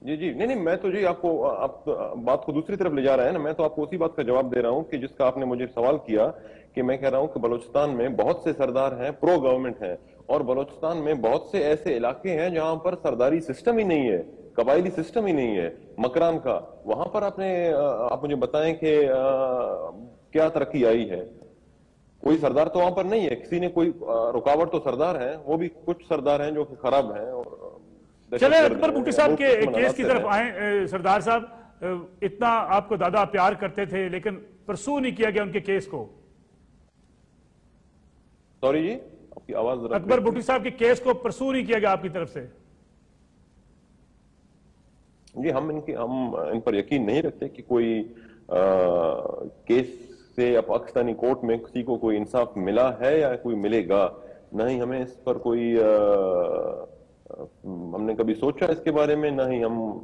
جی جی۔ نہیں نہیں میں تو جی آپ کو آپ بات کو دوسری طرف لے جا رہے ہیں نا میں تو آپ کو اسی بات کا جواب دے رہا ہوں کہ جس کا آپ نے مجھے سوال کیا کہ میں کہہ رہا ہوں کہ بلوچستان میں بہت سے سردار ہیں پرو گورنمنٹ ہیں اور بلوچستان میں بہت سے ایسے علاقے ہیں جہاں پر سرداری سسٹم ہی نہیں ہے۔ قبائلی سسٹم ہی نہیں ہے مکران کا۔ وہاں پر آپ نے آپ مجھے بتائیں کہ کیا ترقی آئی ہے۔ کوئی سردار تو وہاں پر نہیں ہے کسی نے کوئی رکاوٹ تو سردار ہے وہ بھی کچھ سردار ہیں جو خراب ہیں چلے اکبر بوٹی صاحب کے کیس کی طرف آئیں۔ سردار صاحب اتنا آپ کو دادا پیار کرتے تھے لیکن پرسو نہیں کیا گیا ان کے کیس کو۔ سوری جی آپ کی آواز اکبر بوٹی صاحب کے کیس کو پرسو نہیں کیا گیا آپ کی طرف سے۔ جی ہم ان کی ہم ان پر یقین نہیں رکھتے کہ کوئی کیس سے یا پاکستانی کورٹ میں کسی کو کوئی انصاف ملا ہے یا کوئی ملے گا۔ نہ ہی ہمیں اس پر کوئی ہم نے کبھی سوچا اس کے بارے میں، نہ ہی ہم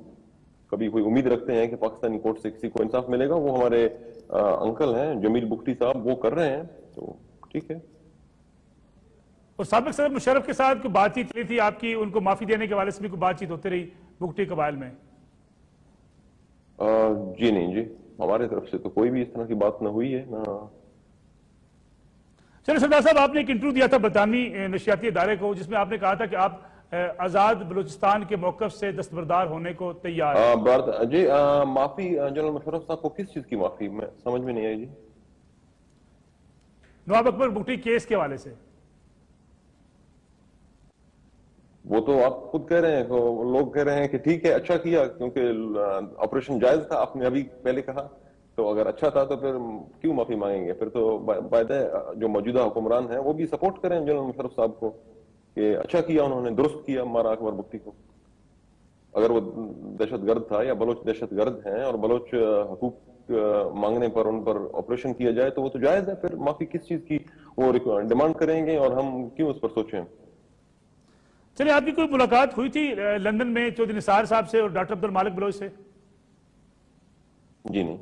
کبھی کوئی امید رکھتے ہیں کہ پاکستانی کورٹ سے کسی کو انصاف ملے گا۔ وہ ہمارے انکل ہیں، جمیل بکٹی صاحب، وہ کر رہے ہیں۔ تو ٹھیک ہے۔ اور سابق صدر مشرف کے ساتھ کوئی بات چیت تھی؟ آپ کی ان کو معافی دینے کے والے سے بھی کوئی بات چیت ہوتی رہی بکٹی قبائل میں؟ جی نہیں جی ہمارے طرف سے تو کوئی بھی اس طرح کی بات نہ ہوئی ہے نہ۔ چلے سردار صاحب آپ نے ایک انٹرویو دیا تھا برطانوی نشیاتی ادارے کو جس میں آپ نے کہا تھا کہ آپ آزاد بلوچستان کے موقف سے دستبردار ہونے کو تیار ہیں۔ جی معافی جنرل مشرف صاحب کو کس چیز کی معافی؟ میں سمجھ میں نہیں آئی جی۔ نواب اکبر بکٹی کیس کے والے سے۔ وہ تو آپ خود کہہ رہے ہیں لوگ کہہ رہے ہیں کہ ٹھیک ہے اچھا کیا، کیونکہ آپریشن جائز تھا، آپ نے ابھی پہلے کہا، تو اگر اچھا تھا تو پھر کیوں معافی مانگیں گے؟ پھر تو باعدہ جو موجودہ حکمران ہیں، وہ بھی سپورٹ کریں جنرل مشرف صاحب کو کہ اچھا کیا، انہوں نے درست کیا مارا اکبر بکتی کو۔ اگر وہ دہشت گرد تھا یا بلوچ دہشت گرد ہیں اور بلوچ حقوق مانگنے پر، ان پر آپریشن کیا جائے، تو وہ تو جائز ہے، پھر معافی کس چیز کی وہ ڈیمانڈ کریں گے اور ہم کیوں اس پر سوچیں؟ چلے آپ کی کوئی ملاقات ہوئی تھی لندن میں چودھری نثار صاحب سے اور ڈاکٹر عبد المالک بلوچ سے؟ جی نہیں۔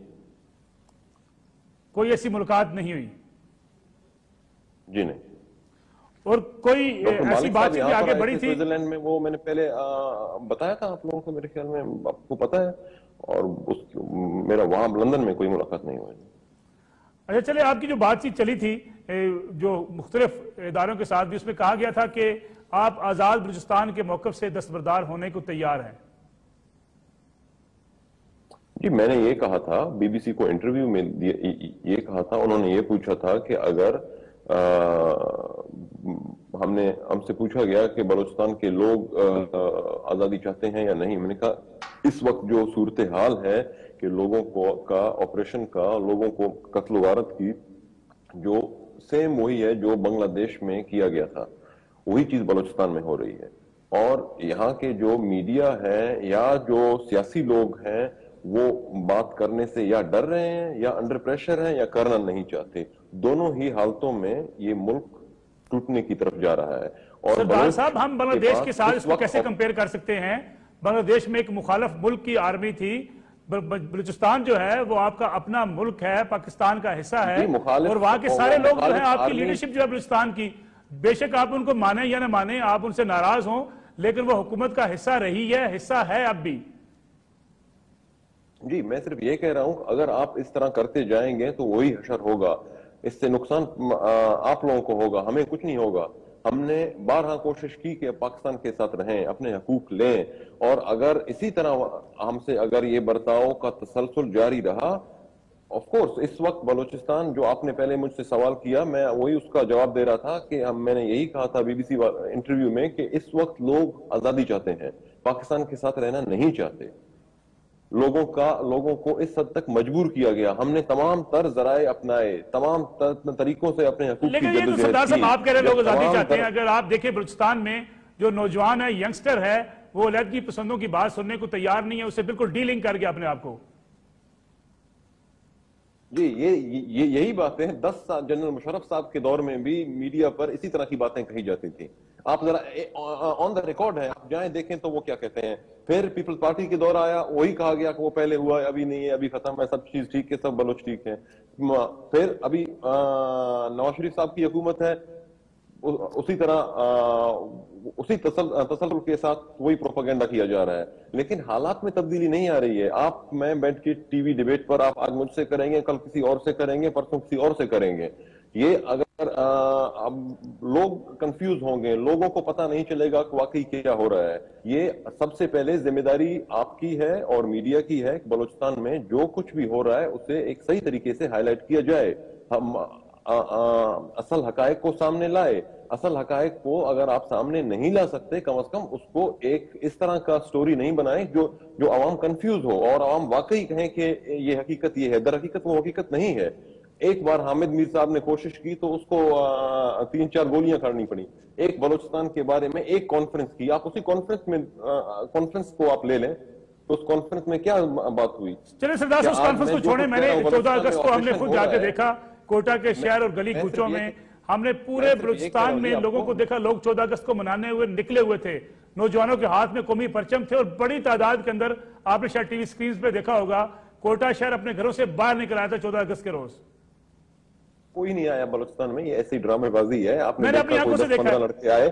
کوئی ایسی ملاقات نہیں ہوئی؟ جی نہیں۔ اور کوئی ایسی بات چیت آگے بڑی تھی؟ سوئٹزرلینڈ میں وہ میں نے پہلے بتایا تھا آپ لوگوں کو میرے خیال میں آپ کو پتا ہے اور میرا وہاں لندن میں کوئی ملاقات نہیں ہوئی۔ اچھا چلے آپ کی جو بات چیت چلی تھی جو مختلف اداروں کے ساتھ بھی اس میں کہا گیا تھا کہ آپ آزاد بلوچستان کے موقف سے دستبردار ہونے کو تیار ہیں۔ جی میں نے یہ کہا تھا، بی بی سی کو انٹرویو میں یہ کہا تھا، انہوں نے یہ پوچھا تھا کہ اگر ہم نے، ہم سے پوچھا گیا کہ بلوچستان کے لوگ آزادی چاہتے ہیں یا نہیں، میں نے کہا اس وقت جو صورتحال ہے کہ لوگوں کو کا آپریشن کا، لوگوں کو قتل وارت کی، جو سیم وہی ہے جو بنگلہ دیش میں کیا گیا تھا۔ وہی چیز بلوچستان میں ہو رہی ہے۔ اور یہاں کے جو میڈیا ہے یا جو سیاسی لوگ ہیں وہ بات کرنے سے یا ڈر رہے ہیں یا انڈر پریشر ہیں یا کرنا نہیں چاہتے۔ دونوں ہی حالتوں میں یہ ملک ٹوٹنے کی طرف جا رہا ہے۔ اور صاحب ہم بنگلہ دیش کے ساتھ اس کو کیسے کمپیر کر سکتے ہیں؟ بنگلہ دیش میں ایک مخالف ملک کی آرمی تھی۔ بل- بل- بلوچستان جو ہے وہ آپ کا اپنا ملک ہے پاکستان کا حصہ ہے۔ جی، اور وہاں کے سارے لوگ جو ہیں آپ کی لیڈرشپ جو ہے بلوچستان کی بے شک آپ ان کو مانیں یا نہ مانیں، آپ ان سے ناراض ہوں، لیکن وہ حکومت کا حصہ رہی ہے، حصہ ہے اب بھی۔ جی میں صرف یہ کہہ رہا ہوں، اگر آپ اس طرح کرتے جائیں گے تو وہی حشر ہوگا۔ اس سے نقصان آپ لوگوں کو ہوگا، ہمیں کچھ نہیں ہوگا۔ ہم نے بارہا کوشش کی کہ پاکستان کے ساتھ رہیں، اپنے حقوق لیں۔ اور اگر اسی طرح ہم سے اگر یہ برتاؤ کا تسلسل جاری رہا آف کورس اس وقت بلوچستان جو آپ نے پہلے مجھ سے سوال کیا میں وہی اس کا جواب دے رہا تھا کہ ہم میں نے یہی کہا تھا بی بی سی انٹرویو میں کہ اس وقت لوگ آزادی چاہتے ہیں پاکستان کے ساتھ رہنا نہیں چاہتے۔ لوگوں کا لوگوں کو اس حد تک مجبور کیا گیا۔ ہم نے تمام تر ذرائع اپنائے تمام تر طریقوں سے اپنے حقوق کی لیکن یہ تو جدوجہد سردار صاحب کی۔ آپ کہہ رہے لوگ آزادی چاہتے ہیں۔ اگر آپ دیکھیں بلوچستان میں جو نوجوان ہے ینگسٹر ہے وہ علیحدگی پسندوں کی بات سننے کو تیار نہیں ہے اسے بالکل ڈیلنگ کر گیا اپنے آپ کو۔ جی یہ، یہ- یہی باتیں دس سال، جنرل مشرف صاحب کے دور میں بھی میڈیا پر اسی طرح کی باتیں کہی جاتی تھیں۔ آپ ذرا آن دا ریکارڈ ہے، آپ جائیں، دیکھیں تو وہ کیا کہتے ہیں۔ پھر پیپلز پارٹی کے دور آیا، وہی کہا گیا کہ وہ پہلے ہوا ہے، ابھی نہیں ہے، ابھی ختم ہے، سب چیز ٹھیک ہے، سب بلوچ ٹھیک ہے۔ پھر ابھی نواز شریف صاحب کی حکومت ہے اسی طرح اسی تسلسل کے ساتھ وہی پروپیگنڈا کیا جا رہا ہے۔ لیکن حالات میں تبدیلی نہیں آ رہی ہے۔ آپ میں بیٹھ کے ٹی وی ڈیبیٹ پر آپ آج مجھ سے کریں گے، کل کسی اور سے کریں گے، پرسوں کسی اور سے کریں گے۔ یہ اگر اب لوگ کنفیوز ہوں گے، لوگوں کو پتہ نہیں چلے گا کہ واقعی کیا ہو رہا ہے۔ یہ سب سے پہلے ذمہ داری آپ کی ہے اور میڈیا کی ہے کہ بلوچستان میں جو کچھ بھی ہو رہا ہے، اسے ایک صحیح طریقے سے ہائی لائٹ کیا جائے۔ ہم اصل حقائق کو سامنے لائے۔ اصل حقائق کو اگر آپ سامنے نہیں لا سکتے کم از کم اس کو ایک اس طرح کا سٹوری نہیں بنائیں جو جو عوام کنفیوز ہو۔ اور عوام واقعی کہیں کہ یہ حقیقت یہ ہے در حقیقت وہ حقیقت نہیں ہے۔ ایک بار حامد میر صاحب نے کوشش کی تو اس کو تین چار گولیاں کھڑنی پڑی ایک بلوچستان کے بارے میں ایک کانفرنس کی۔ آپ اسی کانفرنس میں کانفرنس کو آپ لے لیں۔ تو اس کانفرنس میں کیا بات ہوئی؟ چلے سردار صاحب اس کانفرنس کو چھوڑیں۔ میں نے چودہ اگست کو ہم نے خود جا کے۔ دیکھا کوٹا کے شہر اور گلی کوچوں میں ہم نے پورے بلوچستان میں لوگوں کو- دیکھا لوگ چودہ اگست کو منانے ہوئے نکلے ہوئے تھے۔ نوجوانوں کے ہاتھ میں قومی پرچم تھے اور بڑی تعداد کے اندر آپ نے شاید ٹی وی سکرینز پہ دیکھا ہوگا کوٹا شہر اپنے گھروں سے باہر نکل آیا تھا چودہ اگست کے روز۔ کوئی نہیں آیا بلوچستان میں یہ ایسی ڈرامے بازی ہے۔ آپ نے اپنی آنکھوں سے دیکھا ہے۔ لڑکے آئے۔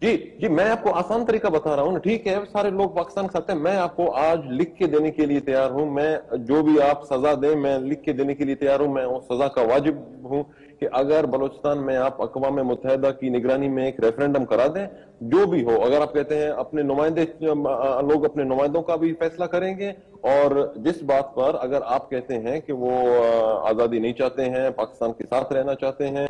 جی جی میں آپ کو آسان طریقہ بتا رہا ہوں ٹھیک ہے سارے لوگ پاکستان کے ساتھ ہیں۔ میں آپ کو آج لکھ کے دینے کے لیے تیار ہوں۔ میں جو بھی آپ سزا دیں میں لکھ کے دینے کے لیے تیار ہوں۔ میں سزا کا واجب ہوں۔ کہ اگر بلوچستان میں آپ اقوام متحدہ کی نگرانی میں ایک ریفرنڈم کرا دیں، جو بھی ہو، اگر آپ کہتے ہیں اپنے نمائندے، لوگ اپنے نمائندوں کا بھی فیصلہ کریں گے، اور جس بات پر اگر آپ کہتے ہیں کہ وہ آزادی نہیں چاہتے ہیں، پاکستان کے ساتھ رہنا چاہتے ہیں،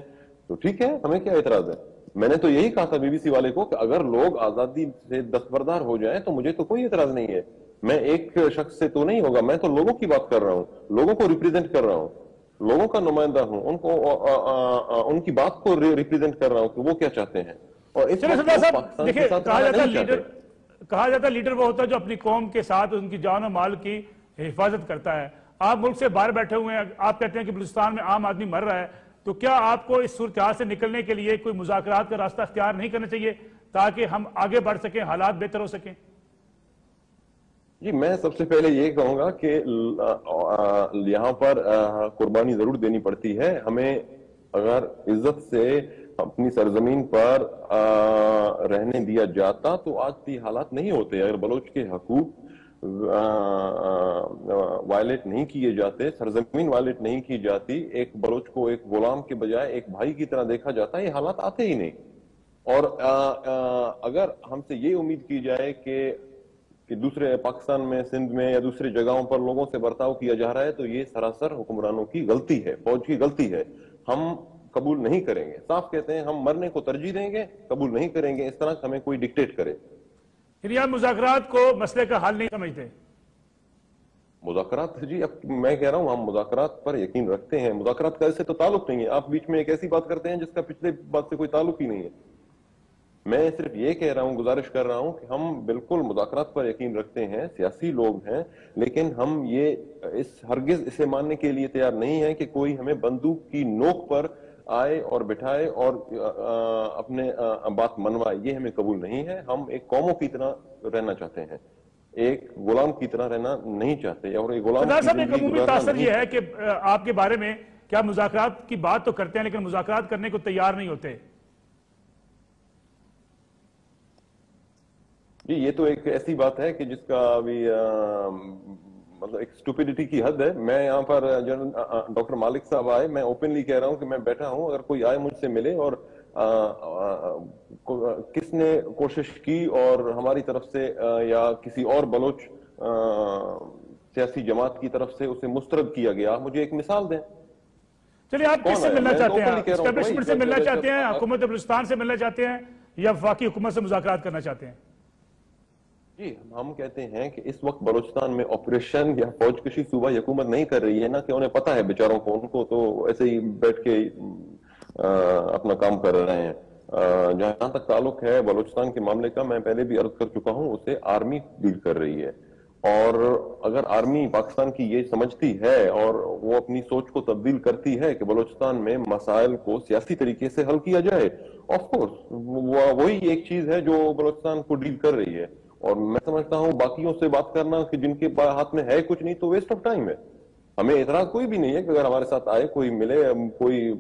تو ٹھیک ہے، ہمیں کیا اعتراض ہے؟ میں نے تو یہی کہا تھا بی بی سی والے کو کہ اگر لوگ آزادی سے دستبردار ہو جائیں تو مجھے تو کوئی اعتراض نہیں ہے۔ میں ایک شخص سے تو نہیں ہوگا، میں تو لوگوں کی بات کر رہا ہوں، لوگوں کو ریپرزینٹ کر رہا ہوں۔ لوگوں کا نمائندہ ہوں ان کو آ، آ، آ، ان کی بات کو ریپرزینٹ کر رہا ہوں کہ وہ کیا چاہتے ہیں۔ اور اس صاحب کہا جاتا لیڈر کہا جاتا ہے لیڈر وہ ہوتا ہے جو اپنی قوم کے ساتھ ان کی جان و مال کی حفاظت کرتا ہے۔ آپ ملک سے باہر بیٹھے ہوئے ہیں آپ کہتے ہیں کہ بلوچستان میں عام آدمی مر رہا ہے تو کیا آپ کو اس صورتحال سے نکلنے کے لیے کوئی مذاکرات کا راستہ اختیار نہیں کرنا چاہیے تاکہ ہم آگے بڑھ سکیں حالات بہتر ہو سکیں؟ جی میں سب سے پہلے یہ کہوں گا کہ یہاں پر قربانی ضرور دینی پڑتی ہے۔ ہمیں اگر عزت سے اپنی سرزمین پر رہنے دیا جاتا تو آج بھی حالات نہیں ہوتے۔ اگر بلوچ کے حقوق وائلیٹ نہیں کیے جاتے، سرزمین وائلیٹ نہیں کی جاتی، ایک بلوچ کو ایک غلام کے بجائے ایک بھائی کی طرح دیکھا جاتا، یہ حالات آتے ہی نہیں۔ اور اگر ہم سے یہ امید کی جائے کہ کہ دوسرے پاکستان میں سندھ میں یا دوسری جگہوں پر لوگوں سے برتاؤ کیا جا رہا ہے تو یہ سراسر حکمرانوں کی غلطی ہے فوج کی غلطی ہے۔ ہم قبول نہیں کریں گے۔ صاف کہتے ہیں ہم مرنے کو ترجیح دیں گے قبول نہیں کریں گے۔ اس طرح ہمیں کوئی ڈکٹیٹ کرے۔ یعنی آپ مذاکرات کو مسئلے کا حل نہیں سمجھتے۔ مذاکرات جی اب میں کہہ رہا ہوں ہم مذاکرات پر یقین رکھتے ہیں۔ مذاکرات کا اسے تو تعلق نہیں ہے۔ آپ بیچ میں ایک ایسی بات کرتے ہیں جس کا پچھلے بات سے کوئی تعلق ہی نہیں ہے۔ میں صرف یہ کہہ رہا ہوں گزارش کر رہا ہوں کہ ہم بالکل مذاکرات پر یقین رکھتے ہیں سیاسی لوگ ہیں لیکن ہم یہ اس ہرگز اسے ماننے کے لیے تیار نہیں ہیں کہ کوئی ہمیں بندوق کی نوک پر آئے اور بٹھائے اور اپنے بات منوائے یہ ہمیں قبول نہیں ہے۔ ہم ایک قوموں کی طرح رہنا چاہتے ہیں ایک غلام کی طرح رہنا نہیں چاہتے اور ایک غلام صاحب ایک عمومی تاثر یہ ہے کہ آپ کے بارے میں آپ مذاکرات کی بات تو کرتے ہیں لیکن مذاکرات کرنے کو تیار نہیں ہوتے۔ جی یہ تو ایک ایسی بات ہے کہ جس کا ابھی مطلب ایک سٹوپیڈیٹی کی حد ہے۔ میں یہاں پر ڈاکٹر مالک صاحب آئے میں اوپنلی کہہ رہا ہوں کہ میں بیٹھا ہوں۔ اگر کوئی آئے مجھ سے ملے اور کس نے کوشش کی اور ہماری طرف سے یا کسی اور بلوچ سیاسی جماعت کی طرف سے اسے مسترد کیا گیا مجھے ایک مثال دیں۔ چلیے آپ کس سے؟ ملنا چاہتے ہیں؟ اسٹیبلشمنٹ سے ملنا چاہتے ہیں حکومت بلوچستان سے ملنا چاہتے ہیں یا وفاقی حکومت سے مذاکرات کرنا چاہتے ہیں؟ جی ہم کہتے ہیں کہ اس وقت بلوچستان میں آپریشن یا فوج کشی صوبہ حکومت نہیں کر رہی ہے نا کہ انہیں پتا ہے بیچاروں کو، ان کو تو ایسے ہی بیٹھ کے اپنا کام کر رہے ہیں۔ جہاں تک تعلق ہے بلوچستان کے معاملے کا، میں پہلے بھی عرض کر چکا ہوں، اسے آرمی ڈیل کر رہی ہے۔ اور اگر آرمی پاکستان کی یہ سمجھتی ہے اور وہ اپنی سوچ کو تبدیل کرتی ہے کہ بلوچستان میں مسائل کو سیاسی طریقے سے حل کیا جائے آف کورس وہی ایک چیز ہے جو بلوچستان کو ڈیل کر رہی ہے۔ اور میں سمجھتا ہوں باقیوں سے بات کرنا کہ جن کے ہاتھ میں ہے کچھ نہیں تو ویسٹ آف ٹائم ہے۔ ہمیں اعتراض کوئی بھی نہیں ہے کہ اگر ہمارے ساتھ آئے کوئی ملے کوئی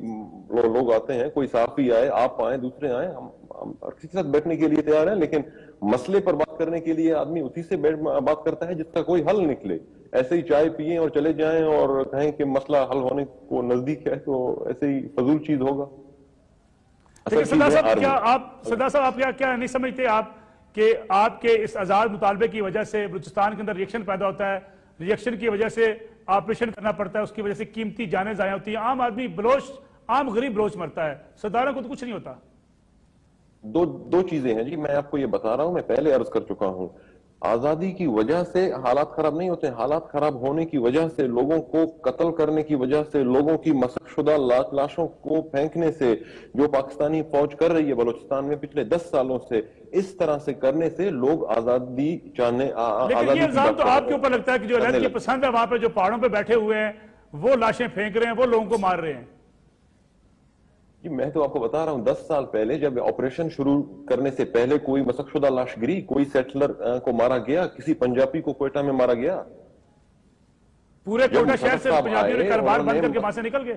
لوگ آتے ہیں کوئی صحافی آئے آپ آئے دوسرے آئے ہم کسی کے ساتھ بیٹھنے کے لیے تیار ہیں لیکن مسئلے پر بات کرنے کے لیے آدمی اسی سے بات کرتا ہے جس کا کوئی حل نکلے۔ ایسے ہی چائے پیئیں اور چلے جائیں اور کہیں کہ مسئلہ حل ہونے کو نزدیک ہے تو ایسے ہی فضول چیز ہوگا۔ صاحب کیا آپ صاحب آپ کیا نہیں سمجھتے؟ آپ کہ آپ کے اس آزاد مطالبے کی وجہ سے بلوچستان کے اندر ریئیکشن پیدا ہوتا ہے ریئیکشن کی وجہ سے آپریشن کرنا پڑتا ہے، اس کی وجہ سے قیمتی جانیں ضائع ہوتی ہیں۔ عام آدمی بلوچ، عام غریب بلوچ مرتا ہے۔ سرداروں کو تو کچھ نہیں ہوتا۔ دو دو چیزیں ہیں جی میں آپ کو یہ بتا رہا ہوں، میں پہلے عرض کر چکا ہوں۔ آزادی کی وجہ سے حالات خراب نہیں ہوتے حالات خراب ہونے کی وجہ سے لوگوں کو قتل کرنے کی وجہ سے لوگوں کی مسق شدہ لاشوں کو پھینکنے سے جو پاکستانی فوج کر رہی ہے بلوچستان میں پچھلے دس سالوں سے اس طرح سے کرنے سے لوگ آزادی چاہنے لیکن یہ الزام تو آپ کے اوپر لگتا ہے کہ جو پسند ہے وہاں پہ جو پہاڑوں پہ بیٹھے ہوئے ہیں وہ لاشیں پھینک رہے ہیں وہ لوگوں کو مار رہے ہیں۔ جی میں تو آپ کو بتا رہا ہوں دس سال پہلے جب آپریشن شروع کرنے سے پہلے کوئی مسق شدہ لاش گری کوئی سیٹلر کو مارا گیا کسی پنجابی کو کوئٹہ میں مارا گیا؟ پورے کوئٹہ شہر سے پنجابیوں نے کاروبار بند کر کے وہاں سے نکل گئے۔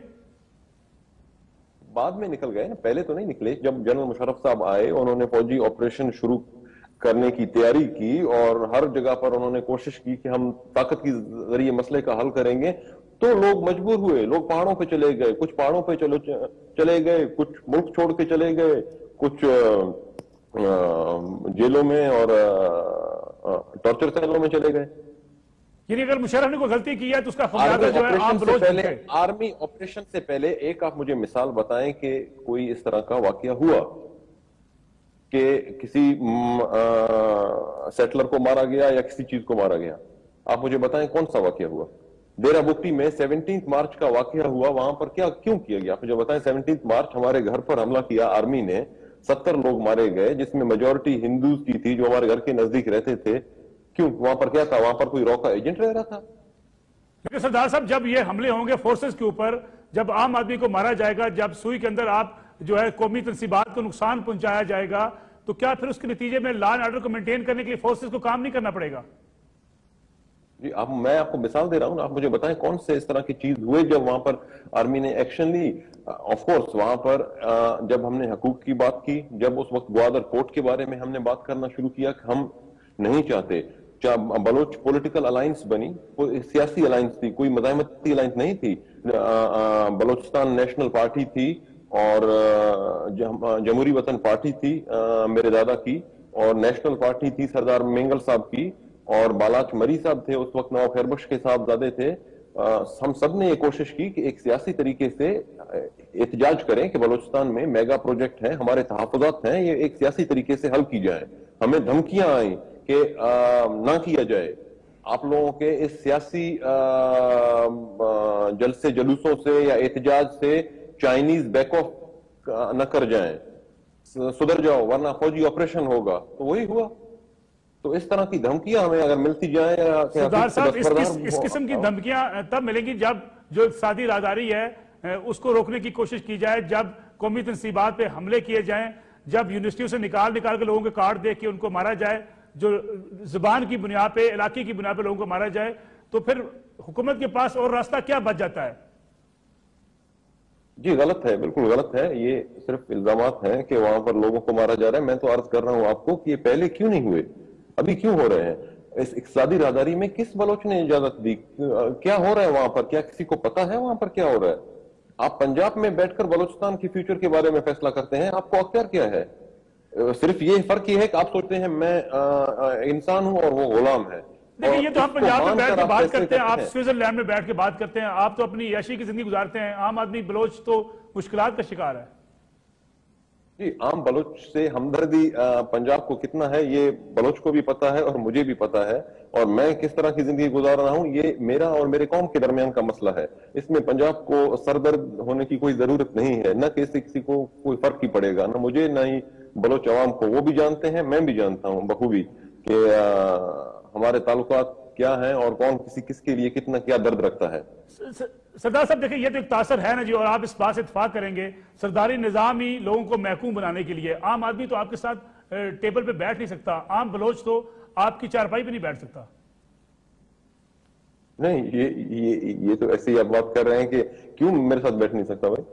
بعد میں نکل گئے نا پہلے تو نہیں نکلے۔ جب جنرل مشرف صاحب آئے انہوں نے فوجی آپریشن شروع کرنے کی تیاری کی اور ہر جگہ پر انہوں نے کوشش کی کہ ہم طاقت کی ذریعے مسئلے کا حل کریں گے۔ تو لوگ مجبور ہوئے لوگ پہاڑوں پہ چلے گئے کچھ پہاڑوں پہ چلے گئے کچھ ملک چھوڑ کے چلے گئے کچھ جیلوں میں اور ٹارچر سیلوں میں چلے گئے۔ یعنی اگر مشرف نے کوئی غلطی کی ہے تو اس کا جو ہے پہلے آرمی آپریشن سے پہلے ایک آپ مجھے مثال بتائیں کہ کوئی اس طرح کا واقعہ ہوا کہ کسی سیٹلر کو مارا گیا یا کسی چیز کو مارا گیا؟ آپ مجھے بتائیں کون سا واقعہ ہوا؟ ڈیرا بکٹی میں سیونٹینتھ مارچ کا واقعہ ہوا، وہاں پر کیا کیوں کیا گیا؟ مجھے بتائیں، سیونٹینتھ مارچ ہمارے گھر پر حملہ کیا، آرمی نے ستر لوگ مارے گئے، جس میں میجورٹی ہندوز کی تھی، جو ہمارے گھر کے نزدیک رہتے تھے۔ کیوں؟ وہاں پر کیا تھا؟ وہاں پر کوئی روکا ایجنٹ رہ رہا تھا؟ لیکن سردار صاحب، جب یہ حملے ہوں گے فورسز کے اوپر، جب عام آدمی کو مارا جائے گا، جب سوئی کے اندر آپ جو ہے قومی تنصیبات کو نقصان پہنچایا جائے گا، تو کیا پھر اس کے نتیجے میں لا اینڈ آرڈر کو مینٹین کرنے کے لیے فورسز کو کام نہیں کرنا پڑے گا؟ جی اب میں آپ کو مثال دے رہا ہوں آپ مجھے بتائیں کون سے اس طرح کی چیز ہوئے جب وہاں پر آرمی نے ایکشن لی؟ آف کورس وہاں پر جب ہم نے حقوق کی بات کی، جب اس وقت گوادر پورٹ کے بارے میں ہم نے بات کرنا شروع کیا کہ ہم نہیں چاہتے بلوچ پولیٹیکل الائنس بنی سیاسی الائنس تھی، کوئی مزاحمتی الائنس نہیں تھی بلوچستان نیشنل پارٹی تھی اور جمہوری وطن پارٹی تھی میرے دادا کی اور نیشنل پارٹی تھی سردار مینگل صاحب کی۔ اور بالاچ مری صاحب تھے، اس وقت نواب خیربخش کے صاحب زادے تھے ہم سب نے یہ کوشش کی کہ ایک سیاسی طریقے سے احتجاج کریں کہ بلوچستان میں میگا پروجیکٹ ہیں، ہمارے تحفظات ہیں، یہ ایک سیاسی طریقے سے حل کی جائیں۔ ہمیں دھمکیاں آئیں کہ نہ کیا جائے۔ آپ لوگوں کے اس سیاسی جلسے جلوسوں سے یا احتجاج سے چائنیز بیک آف نہ کر جائیں۔ سدھر جاؤ، ورنہ فوجی آپریشن ہوگا۔ تو وہی ہوا۔ تو اس طرح کی دھمکیاں ہمیں اگر ملتی جائیں سردار صاحب اس قسم کی دھمکیاں تب ملیں گی جب جو اقتصادی راداری ہے اس کو روکنے کی کوشش کی جائے جب قومی تنصیبات پہ حملے کیے جائیں جب یونیورسٹیوں سے نکال نکال کے لوگوں کے کارڈ دے کے ان کو مارا جائے جو زبان کی بنیاد پہ علاقے کی بنیاد پہ لوگوں کو مارا جائے تو پھر حکومت کے پاس اور راستہ کیا بچ جاتا ہے؟ جی غلط ہے بالکل غلط ہے۔ یہ صرف الزامات ہیں کہ وہاں پر لوگوں کو مارا جا رہا ہے۔ میں تو عرض کر رہا ہوں آپ کو کہ یہ پہلے کیوں نہیں ہوئے؟ ابھی کیوں ہو رہے ہیں؟ اس اقتصادی راداری میں کس بلوچ نے اجازت دی؟ کیا ہو رہا ہے وہاں پر؟ کیا کسی کو پتا ہے وہاں پر کیا ہو رہا ہے؟ آپ پنجاب میں بیٹھ کر بلوچستان کی فیوچر کے بارے میں فیصلہ کرتے ہیں آپ کو اختیار کیا ہے؟ صرف یہ فرق یہ ہے کہ آپ سوچتے ہیں میں انسان ہوں اور وہ غلام ہے۔ دیکھیں یہ تو ہم پنجاب میں بیٹھ کے بات کرتے ہیں آپ سوئٹزرلینڈ میں بیٹھ کے بات کرتے ہیں آپ تو اپنی عیشی کی زندگی گزارتے ہیں عام آدمی بلوچ تو مشکلات کا شکار ہے۔ جی عام بلوچ سے ہمدردی پنجاب کو کتنا ہے، یہ بلوچ کو بھی پتا ہے اور مجھے بھی پتا ہے۔ اور میں کس طرح کی زندگی گزار رہا ہوں، یہ میرا اور میرے قوم کے درمیان کا مسئلہ ہے۔ اس میں پنجاب کو سردرد ہونے کی کوئی ضرورت نہیں ہے، نہ کسی کسی کو کوئی فرق ہی پڑے گا، نہ مجھے نہ ہی بلوچ عوام کو۔ وہ بھی جانتے ہیں، میں بھی جانتا ہوں بخوبی کہ ہمارے تعلقات کیا ہیں اور کون کسی کس کے لیے کتنا کیا درد رکھتا ہے۔ سردار صاحب، دیکھیں، یہ تو ایک تاثر ہے نا جی اور آپ اس بات سے اتفاق کریں گے، سرداری نظام ہی لوگوں کو محکوم بنانے کے لیے، عام آدمی تو آپ کے ساتھ ٹیبل پہ بیٹھ نہیں سکتا، عام بلوچ تو آپ کی چارپائی پہ نہیں بیٹھ سکتا۔ نہیں، یہ یہ تو ایسے ہی آپ بات کر رہے ہیں کہ کیوں میرے ساتھ بیٹھ نہیں سکتا بھائی؟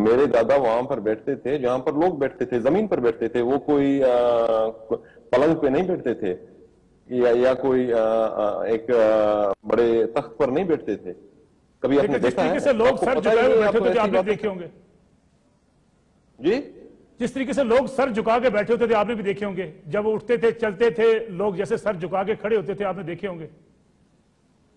میرے دادا وہاں پر بیٹھتے تھے، جہاں پر لوگ بیٹھتے تھے، زمین پر بیٹھتے تھے، وہ کوئی پلنگ پہ نہیں بیٹھتے تھے، یا کوئی ایک بڑے تخت پر نہیں بیٹھتے تھے۔ کبھی آپ نے دیکھا ہے؟ لوگ سر بیٹھے تھے آپ نے دیکھے ہوں گے۔ جی؟ جس طریقے سے لوگ سر جھکا کے بیٹھے ہوتے تھے آپ نے بھی دیکھے ہوں گے۔ جب وہ اٹھتے تھے چلتے تھے لوگ جیسے سر جھکا کے کھڑے ہوتے تھے آپ نے دیکھے ہوں گے۔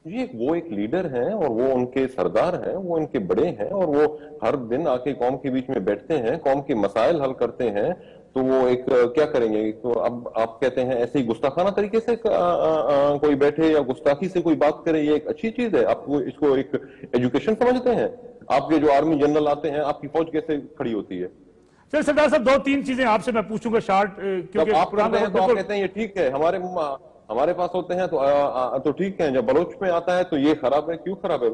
جی وہ ایک لیڈر ہیں اور وہ ان کے سردار ہیں وہ ان کے بڑے ہیں اور وہ ہر دن آ کے قوم کے بیچ میں بیٹھتے ہیں قوم کے مسائل حل کرتے ہیں۔ تو وہ ایک کیا کریں گے؟ تو اب آپ کہتے ہیں ایسے ہی گستاخانہ طریقے سے کوئی بیٹھے یا گستاخی سے کوئی بات کرے یہ ایک اچھی چیز ہے۔ آپ اس کو ایک ایجوکیشن سمجھتے ہیں؟ آپ کے جو آرمی جنرل آتے ہیں آپ کی فوج کیسے کھڑی ہوتی ہے؟ چل سردار صاحب دو تین چیزیں آپ سے میں پوچھوں گا شارٹ کیونکہ آپ کہتے ہیں یہ ٹھیک ہے ہمارے ہمارے پاس ہوتے ہیں تو ٹھیک ہے جب بلوچ میں آتا ہے تو یہ خراب ہے کیوں خراب ہے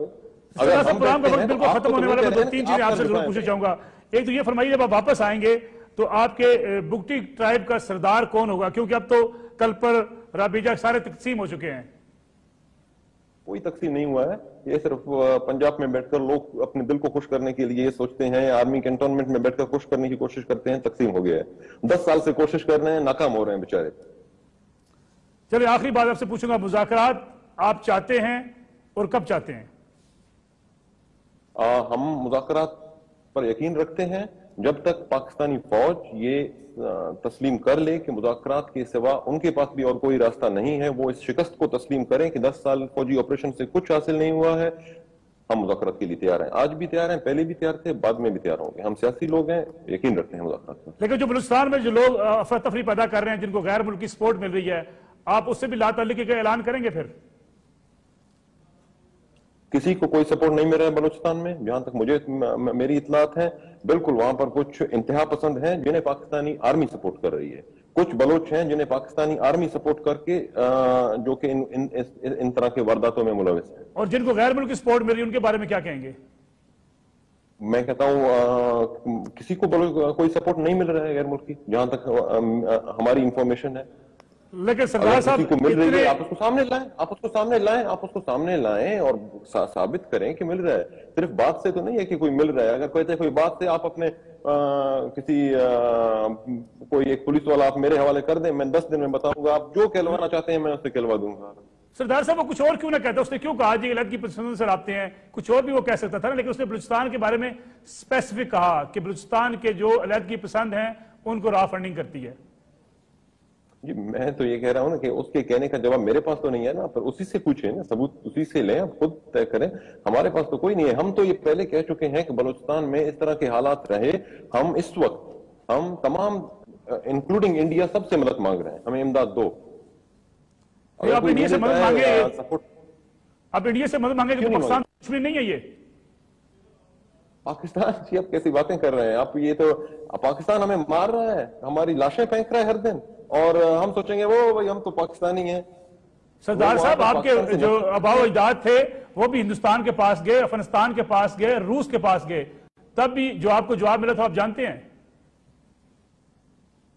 ختم ہونے والا دو تین چیزیں آپ سے ضرور پوچھنا چاہوں گا۔ ایک تو یہ فرمائیے جب آپ واپس آئیں گے تو آپ کے بکٹی ٹرائب کا سردار کون ہوگا؟ کیونکہ اب تو کل پر رابیجہ سارے تقسیم ہو چکے ہیں۔ کوئی تقسیم نہیں ہوا ہے۔ یہ صرف پنجاب میں بیٹھ کر لوگ اپنے دل کو خوش کرنے کے لیے یہ سوچتے ہیں آرمی کینٹونمنٹ میں بیٹھ کر خوش کرنے کی کوشش کرتے ہیں تقسیم ہو گیا ہے۔ دس سال سے کوشش کر رہے ہیں ناکام ہو رہے ہیں بیچارے۔ چلے آخری بات آپ سے پوچھوں گا مذاکرات آپ چاہتے ہیں اور کب چاہتے ہیں؟ ہم مذاکرات پر یقین رکھتے ہیں۔ جب تک پاکستانی فوج یہ تسلیم کر لے کہ مذاکرات کے سوا ان کے پاس بھی اور کوئی راستہ نہیں ہے، وہ اس شکست کو تسلیم کریں کہ دس سال فوجی آپریشن سے کچھ حاصل نہیں ہوا ہے، ہم مذاکرات کے لیے تیار ہیں۔ آج بھی تیار ہیں، پہلے بھی تیار تھے، بعد میں بھی تیار ہوں گے۔ ہم سیاسی لوگ ہیں، یقین رکھتے ہیں مذاکرات لیکن جو بلوچستان میں جو لوگ افراتفری پیدا کر رہے ہیں، جن کو غیر ملکی سپورٹ مل رہی ہے، آپ اس سے بھی لا تعلقی کا اعلان کریں گے پھر؟ کسی کو کوئی سپورٹ نہیں مل رہا ہے بلوچستان میں جہاں تک مجھے میری اطلاعات ہیں بالکل وہاں پر کچھ انتہا پسند ہیں جنہیں پاکستانی آرمی سپورٹ کر رہی ہے۔ کچھ بلوچ ہیں جنہیں پاکستانی آرمی سپورٹ کر کے جو کہ ان طرح کے وارداتوں میں ملوث ہیں۔ اور جن کو غیر ملکی سپورٹ مل رہی ان کے بارے میں کیا کہیں گے؟ میں کہتا ہوں کسی کو کوئی سپورٹ نہیں مل رہا ہے غیر ملکی جہاں تک ہماری انفارمیشن ہے۔ لیکن سردار صاحب کو مل رہی ہے آپ اس کو سامنے لائیں آپ اس کو سامنے لائیں آپ اس کو سامنے لائیں اور ثابت کریں کہ مل رہا ہے۔ صرف بات سے تو نہیں ہے کہ کوئی مل رہا ہے۔ اگر کہتے کوئی بات سے آپ اپنے کسی کوئی ایک پولیس والا آپ میرے حوالے کر دیں میں دس دن میں بتاؤں گا آپ جو کہلوانا چاہتے ہیں میں اسے کہلوا دوں گا۔ سردار صاحب وہ کچھ اور کیوں نہ کہتا؟ اس نے کیوں کہا جی علت کی پسند سے رابطے ہیں؟ کچھ اور بھی وہ کہہ سکتا تھا لیکن اس نے بلوچستان کے بارے میں اسپیسیفک کہا کہ بلوچستان کے جو کی پسند ہیں ان کو را فنڈنگ کرتی ہے۔ جی میں تو یہ کہہ رہا ہوں نا کہ اس کے کہنے کا جواب میرے پاس تو نہیں ہے نا پر اسی سے پوچھیں نا ثبوت اسی سے لیں آپ خود طے کریں۔ ہمارے پاس تو کوئی نہیں ہے۔ ہم تو یہ پہلے کہہ چکے ہیں کہ بلوچستان میں اس طرح کے حالات رہے۔ ہم اس وقت ہم تمام انکلوڈنگ انڈیا سب سے مدد مانگ رہے ہیں۔ ہمیں امداد دو۔ آپ انڈیا سے مدد مانگے آپ انڈیا سے مدد مانگے پاکستان دشمن نہیں ہے یہ۔ پاکستان؟ جی آپ کیسی باتیں کر رہے ہیں؟ آپ یہ تو پاکستان ہمیں مار رہا ہے۔ ہماری لاشیں پھینک رہا ہے ہر دن۔ اور ہم سوچیں گے وہ بھائی ہم تو پاکستانی ہیں۔ سردار صاحب آپ کے جو اباؤ اجداد تھے وہ بھی ہندوستان کے پاس گئے افغانستان کے پاس گئے روس کے پاس گئے۔ تب بھی جو آپ کو جواب ملا تھا آپ جانتے ہیں؟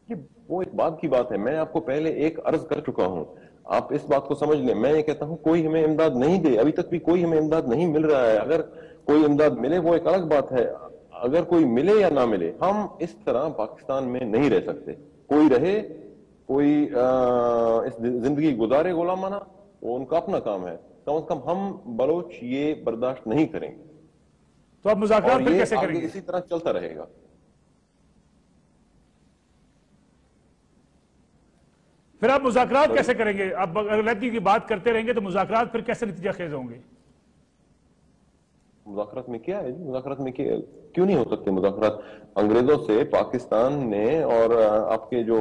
یہ وہ ایک بات کی بات ہے۔ میں آپ کو پہلے ایک عرض کر چکا ہوں۔ آپ اس بات کو سمجھ لیں۔ میں یہ کہتا ہوں کوئی ہمیں امداد نہیں دے ابھی تک بھی کوئی ہمیں امداد نہیں مل رہا ہے۔ اگر کوئی امداد ملے وہ ایک الگ بات ہے۔ اگر کوئی ملے یا نہ ملے ہم اس طرح پاکستان میں نہیں رہ سکتے۔ کوئی رہے کوئی اس زندگی گزارے غلامانہ وہ ان کا اپنا کام ہے۔ کم از کم ہم بلوچ یہ برداشت نہیں کریں گے۔ تو اب مذاکرات پھر کیسے کریں گے؟ اسی طرح چلتا رہے گا۔ پھر آپ مذاکرات کیسے کریں گے؟ اگر لڑکی کی بات کرتے رہیں گے تو مذاکرات پھر کیسے نتیجہ خیز ہوں گے؟ مذاکرات میں کیا ہے جی؟ مذاکرات میں کیا کیوں نہیں ہو سکتے مذاکرات؟ انگریزوں سے پاکستان نے اور آپ کے جو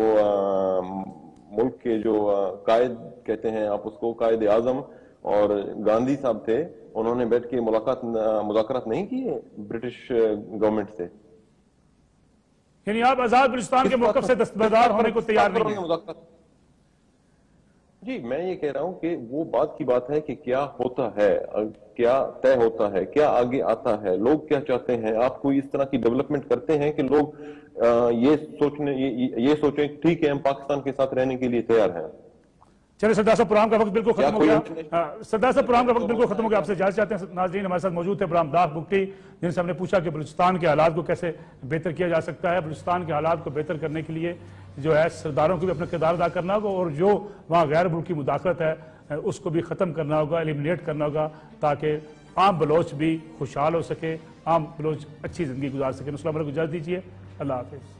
ملک کے جو قائد کہتے ہیں آپ اس کو قائد اعظم اور گاندھی صاحب تھے انہوں نے بیٹھ کے ملاقات مذاکرات نہیں کیے برٹش گورنمنٹ سے؟ یعنی آپ آزاد بلوچستان کے موقف سے دستبردار ہونے کو تیار نہیں ہیں۔ مذاکرات جی میں یہ کہہ رہا ہوں کہ وہ بات کی بات ہے کہ کیا ہوتا ہے کیا طے ہوتا ہے کیا آگے آتا ہے لوگ کیا چاہتے ہیں؟ آپ کوئی اس طرح کی ڈیولپمنٹ کرتے ہیں کہ لوگ یہ سوچنے یہ سوچیں ٹھیک ہے ہم پاکستان کے ساتھ رہنے کے لیے تیار ہیں۔ چلے سردار صاحب پروگرام کا وقت بالکل ختم ہو گیا۔ ہاں، سردار صاحب پروگرام کا وقت بالکل ختم ہو گیا۔ آپ سے اجازت چاہتے ہیں ناظرین ہمارے ساتھ موجود تھے برام داغ بکٹی جن سے ہم نے پوچھا کہ بلوچستان کے حالات کو کیسے بہتر کیا جا سکتا ہے بلوچستان کے حالات کو بہتر کرنے کے لیے۔ جو ہے سرداروں کو بھی اپنا کردار ادا کرنا ہوگا اور جو وہاں غیر ملکی مداخلت ہے، اس کو بھی ختم کرنا ہوگا ایلیمنیٹ کرنا ہوگا تاکہ عام بلوچ بھی خوشحال ہو سکے، عام بلوچ اچھی زندگی گزار سکے۔ السلام علیکم، اجازت دیجیے اللہ حافظ۔